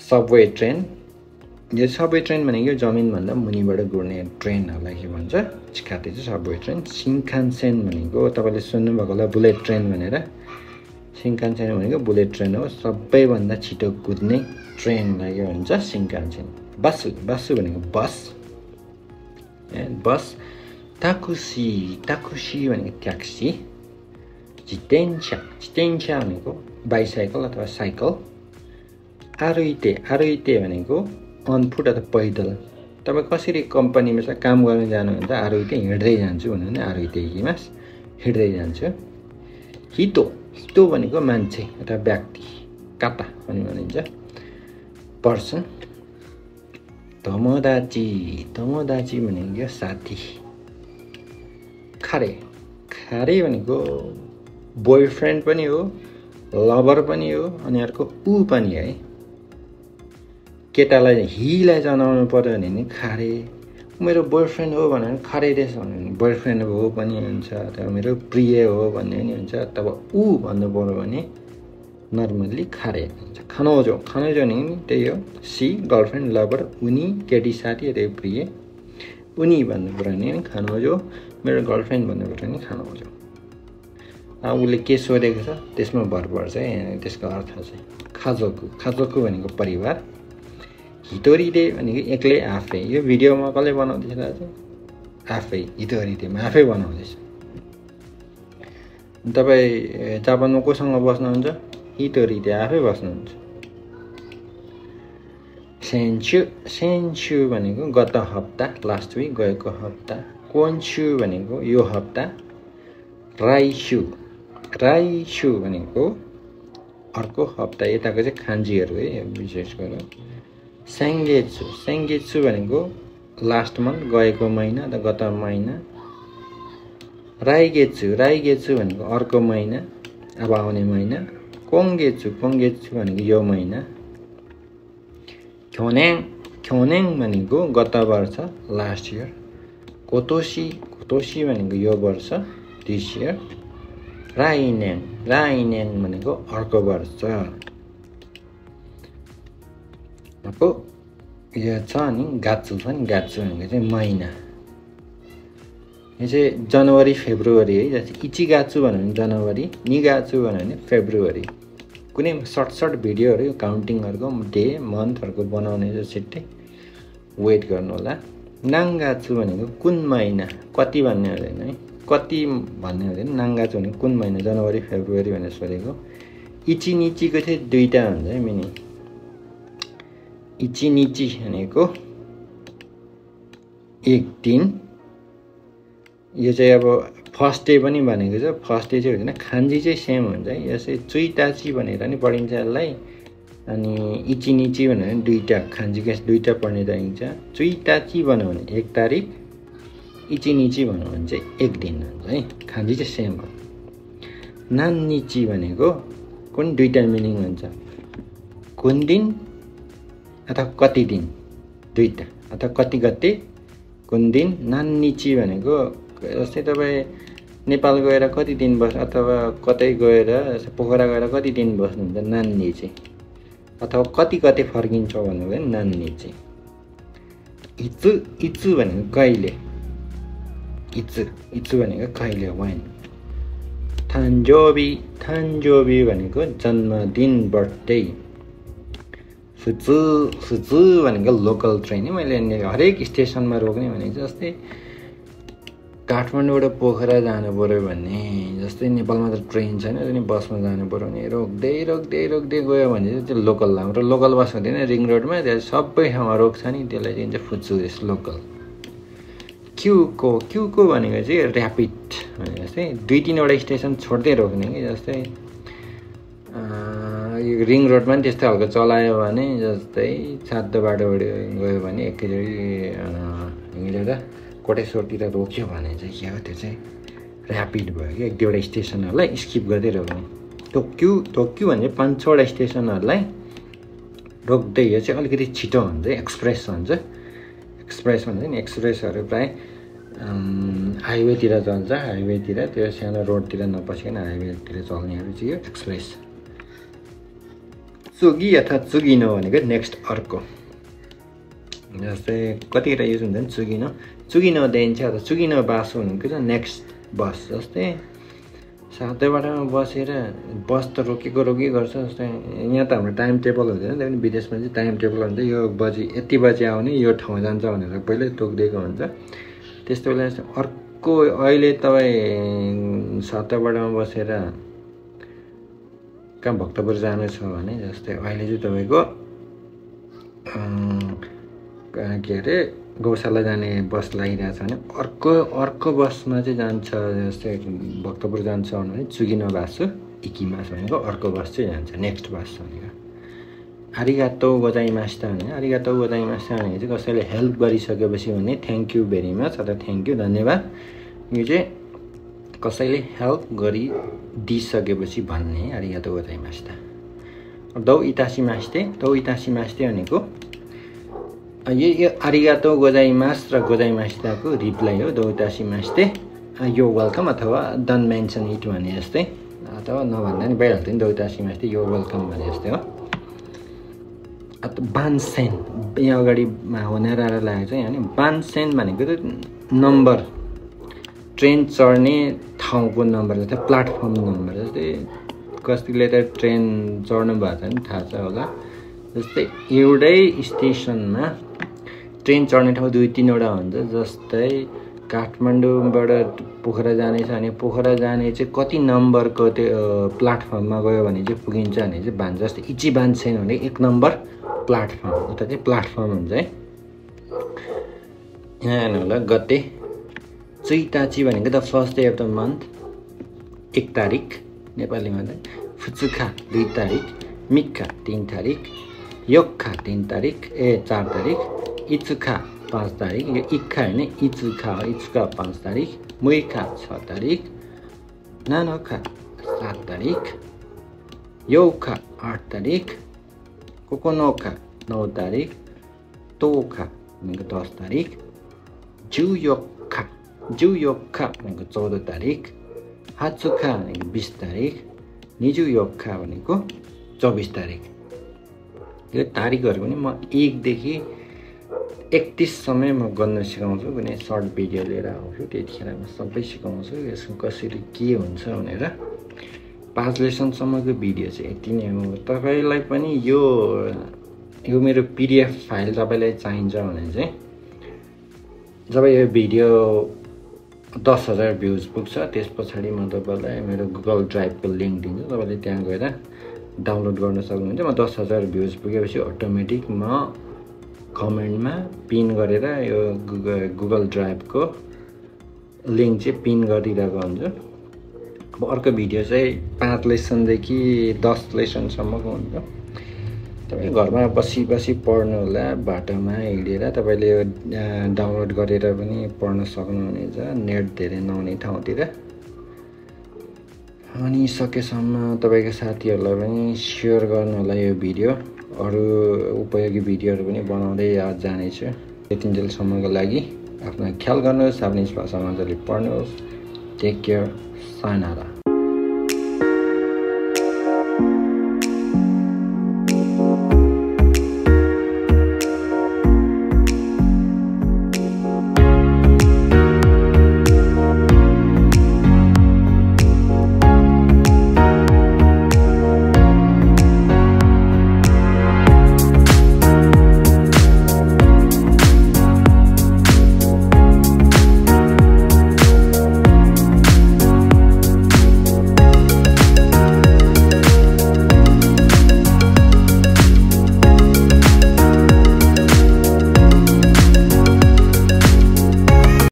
सबवे ट्रेन यो सबै ट्रेन भनेको जमिनभन्दा मुनिबाट गुड्ने ट्रेनहरूलाई के भन्छ। चिकाते चाहिँ सबै ट्रेन। सिङ्खानसेन भनेको तपाईँले सुन्नुभएको होला बुलेट ट्रेन भनेर। सिङ्खानसेन भनेको बुलेट ट्रेन हो। सबैभन्दा छिटो कुद्ने ट्रेनलाई के भन्छ सिङ्खानसेन बस बस भनेको बस। ए बस। टाकुसी टाकुसी भनेको ट्याक्सी। जितेन्सा जितेन्सा भनेको बाइसाइकल अथवा साइकल। आरोइते आरोइते भनेको अनफुट अथवा पैदल। तपाईँ कसरी कम्पनीमा चाहिँ काम गर्न जानुहुन्छ आरोग्य हिँड्दै जान्छु भन्यो भने हिमास हिँड्दै जान्छु। हितो हितो भनेको मान्छे अथवा व्यक्ति काता पनि भनिन्छ। पर्सन धमदाची धमदाची भनेको साथी। खारे खारे भनेको बोयफ्रेन्ड पनि हो लभर पनि हो अनि अर्को ऊ पनि है। केटालाई हिलाई जनाउनु पऱ्यो भने नि खारे। मेरो बोयफ्रेन्ड हो भने खारे रहेछ भन्यो भने बोयफ्रेन्ड हो पनि हुन्छ अथवा मेरो प्रिय हो भन्ने पनि हुन्छ अथवा ऊ भन्नु पऱ्यो भने नर्मल्ली खारे हुन्छ। खनौजो खनौजो भने त्यही हो। सी गर्लफ्रेन्ड लभर उनी केटी साथी अथवा प्रिय। उनी भन्नु पऱ्यो भने खनौजो मेरो गर्लफ्रेन्ड भन्नु पऱ्यो भने खनौजो। उसले के सोधेको छ त्यसमा भर पर्छ है त्यसको अर्थ चाहिँ खाजोकु खाजोकु भनेको परिवार। हितोरिदे भनेको एक्लै आफै यो भिडियोमा कसले बनाउँदैछ दाजु आफै हितोरिदेमा आफै बनाउँदैछ तपाईँ जापानमा कोसँग बस्नुहुन्छ हितोरिदे आफै बस्नुहुन्छ सेन्चु सेन्चु भनेको गत हप्ता लास्ट विक गएको हप्ता कोन्सु भनेको यो हप्ता राइसु राइसु भनेको अर्को हप्ता यताको चाहिँ खान्जीहरू है विशेष गरेर स्याङ्गेछु स्याङ्गेछु भनेको लास्ट मन्थ गएको महिना त गत महिना। राइगेछु राइगेछु भनेको अर्को महिना अब आउने महिना। कोङ्गेछु कोङ्गेछु भनेको यो महिना। ख्योन्याङ ख्योन्याङ भनेको गत वर्ष लास्ट इयर कोतोसी कोतोसी भनेको यो वर्ष दिस इयर राइन्याङ राइन्याङ भनेको अर्को वर्ष। अर्को यो छ नि गाच्छु छ नि गाच्छु भनेको चाहिँ महिना। यो चाहिँ जनवरी फेब्रुअरी है जस्तै इची गाच्छु भन्यो भने जनवरी निगाच्छु भन्यो भने फेब्रुअरी। कुनै सर्ट सर्ट भिडियोहरू काउन्टिङहरूको डे मन्थहरूको बनाउने चाहिँ छिट्टै वेट गर्नु होला नाङ्गाछु भनेको कुन महिना? कति भन्ने हुँदैन है। कति भन्ने हुँदैन। नाङ्गाचो भने कुन महिना? जनवरी फेब्रुअरी भनेर सोधेको। इची निचीको चाहिँ दुईवटा हुन्छ है मिनी। इची निची भनेको एक दिन। यो चाहिँ अब फर्स्ट डे पनि भनेको छ। फर्स्ट डे चाहिँ हुँदैन। खान्जी चाहिँ सेम हुन्छ है। यो चाहिँ चुइताची भनेर नि पढिन्छ यसलाई। अनि इची निची भन्यो भने दुईवटा खान्जीको दुईवटा पढ्ने पाइन्छ चुइताची भन्यो भने एक तारिक इची निची भन्यो भने चाहिँ एक दिन हुन्छ है। खान्जी चाहिँ सेम हो। नान निची भनेको कुन दुईवटा मिनिङ हुन्छ? कुन दिन अथवा कति दिन दुईवटा अथवा कति गते कुन दिन नान निची भनेको जस्तै तपाईँ नेपाल गएर कति दिन बस् अथवा कतै गएर पोखरा गएर कति दिन बस्नुहुन्छ नान्नी चाहिँ अथवा कति कति फर्किन्छौँ भन्नुभयो भने नान्नी चाहिँ इचु इचु भनेको कहिले इचु इचु भनेको कहिले वाइन थान्जोबी थान्जोबी भनेको जन्मदिन बर्थडे फुचु फुचु भनेको लोकल ट्रेन है मैले हरेक स्टेसनमा रोक्ने भनेको जस्तै काठमाडौँबाट पोखरा जानु पऱ्यो भने जस्तै नेपालमा त ट्रेन छैन अनि बसमा जानु पऱ्यो भने रोक्दै रोक्दै रोक्दै गयो भने चाहिँ त्यो लोकल हाम्रो लोकल बस हुँदैन रिङ रोडमा त्यहाँ सबै ठाउँमा रोक्छ नि त्यसलाई चाहिँ फुच्छु यस लोकल क्युको क्युको भनेको चाहिँ ऱ्यापिड भने जस्तै दुई तिनवटा स्टेसन छोड्दै रोक्ने कि जस्तै रिङ रोडमा पनि त्यस्तो खालको चलायो भने जस्तै सातो बाटोबाट गयो भने एकैचोटि हिँडेर कोटेश्वरतिर रोक्यो भने चाहिँ के हो त्यो चाहिँ ऱ्यापिड भयो कि। एक दुईवटा स्टेसनहरूलाई स्किप गर्दै रोक्ने। टोक्यु टोक्यु भने पाँच छवटा स्टेसनहरूलाई रोक्दै यो चाहिँ अलिकति छिटो हुन्छ एक्सप्रेस भन्छ एक्सप्रेस भन्छ नि एक्सप्रेसहरू प्रायः हाइवेतिर चल्छ। हाइवेतिर त्यो सानो रोडतिर नपसिकन हाइवेतिर चल्नेहरू चाहिँ यो एक्सप्रेस। चुगी अथवा चुगिनो भनेको नेक्स्ट अर्को जस्तै कतिवटा युज हुन्छ नि चुगिनो चुगिनो अथवा चुगिनो बास भनेको चाहिँ नेक्स्ट बस जस्तै सातै बाटोमा बसेर बस त रोकेको रोकी गर्छ जस्तै यहाँ त हाम्रो टाइम टेबल हुँदैन त्यही पनि विदेशमा चाहिँ टाइम टेबल हुन्छ यो बजी यति बजी आउने यो ठाउँ जान्छ भनेर पहिल्यै तोकिदिएको हुन्छ त्यस्तो बेला अर्को अहिले तपाईँ सातोबाटोमा बसेर कहाँ भक्तपुर जानु छ भने जस्तै अहिले चाहिँ तपाईँको के अरे गौशाला जाने बस लागिरहेको छ भने अर्को अर्को बसमा चाहिँ जान्छ जस्तै भक्तपुर जान्छ भने चुगिनो बासु इकिमास भनेको अर्को बस चाहिँ जान्छ नेक्स्ट बस भनेको। आरिगातो गोजाइ मास्ता भने आरिगातो गोजाइ मास्ता भनेको चाहिँ कसैले हेल्प गरिसकेपछि भने थ्याङ्क यू भेरी मच अथवा थ्याङ्क यू धन्यवाद। यो चाहिँ कसैले हेल्प गरिदिइसकेपछि भन्ने आरिगातो गोजाइ मास्ता। दौ इतासी मास्ते दौ इतासी मास्ते भनेको यो आरिगातो गोजाइ मास र गोजाइ मास्ताको रिप्लाई हो दौतासी मास्ते। यो वेलकम अथवा डन मेन्सन इट भने जस्तै अथवा नभन्दा नि भइहाल्थ्यो नि दौतासी मास्ते यो वेलकम भने जस्तै हो। बान्सेन यहाँ अगाडिमा हुनेर लागेको छ यहाँ बान्सेन भनेको त नम्बर ट्रेन चढ्ने ठाउँको नम्बर जस्तै प्लाटफर्म नम्बर जस्तै कतिले त ट्रेन चढ्नु भएको छ नि थाहा छ होला। जस्तै एउटै स्टेसनमा ट्रेन चढ्ने ठाउँ दुई तिनवटा हुन्छ जस्तै काठमाडौँबाट पोखरा जाने छ भने पोखरा जाने चाहिँ कति नम्बरको त्यो प्लाटफर्ममा गयो भने चाहिँ पुगिन्छ भने चाहिँ भान्छ जस्तै इची छैन भने एक नम्बर प्लाटफर्म उता चाहिँ प्लाटफर्म हुन्छ है। यहाँ होला गते 1日はね、the first day of the month 1タリック、ネパールで2日、2タリック、3日、ンタリック、4日、ンタリック、えー、タリック、5日、スタリック、1回ね、5日、5日、スタリック、6日、3タリック、7日、サタリック、8日、8タリック、9日、9タリック、10日、トスタリック、14日、14日 भनेको चौध तारिक हात भनेको बिस तारिक निजुयोक्खा भनेको चौबिस तारिक यो तारिकहरू पनि म एकदेखि एकतिससम्म म गर्न सिकाउँछु कुनै सर्ट भिडियो लिएर आउँछु त्यतिखेर म सबै सिकाउँछु यसमा कसरी के हुन्छ भनेर। पाँच लेसनसम्मको भिडियो चाहिँ यति नै हो। तपाईँलाई पनि यो यो मेरो पिडिएफ फाइल तपाईँलाई चाहिन्छ भने चाहिँ जब यो भिडियो दस हजार भ्युज पुग्छ। त्यस पछाडि म तपाईँलाई मेरो गुगल ड्राइभको लिङ्क दिन्छु। तपाईँले त्यहाँ गएर डाउनलोड गर्न सक्नुहुन्छ। म दस हजार भ्युज पुगेपछि अटोमेटिक म कमेन्टमा पिन गरेर यो गुगल ड्राइभको लिङ्क चाहिँ पिन गरिदिरहेको हुन्छु। अब अर्को भिडियो चाहिँ पाँच लेसनदेखि दस लेसनसम्मको हुन्छ। तपाईँ घरमा बसी बसी पढ्नु होला बाटोमा हिँडेर तपाईँले डाउनलोड गरेर पनि पढ्न सक्नुहुनेछ नेट धेरै नहुने ठाउँतिर। अनि सकेसम्म तपाईँको साथीहरूलाई पनि सेयर गर्नु होला यो भिडियो। अरू उपयोगी भिडियोहरू पनि बनाउँदै जानेछु त्यतिन्जेलसम्मको लागि। आफ्नो ख्याल गर्नुहोस् आफ्नो भाषा मजाले पढ्नुहोस्। Take care सानारा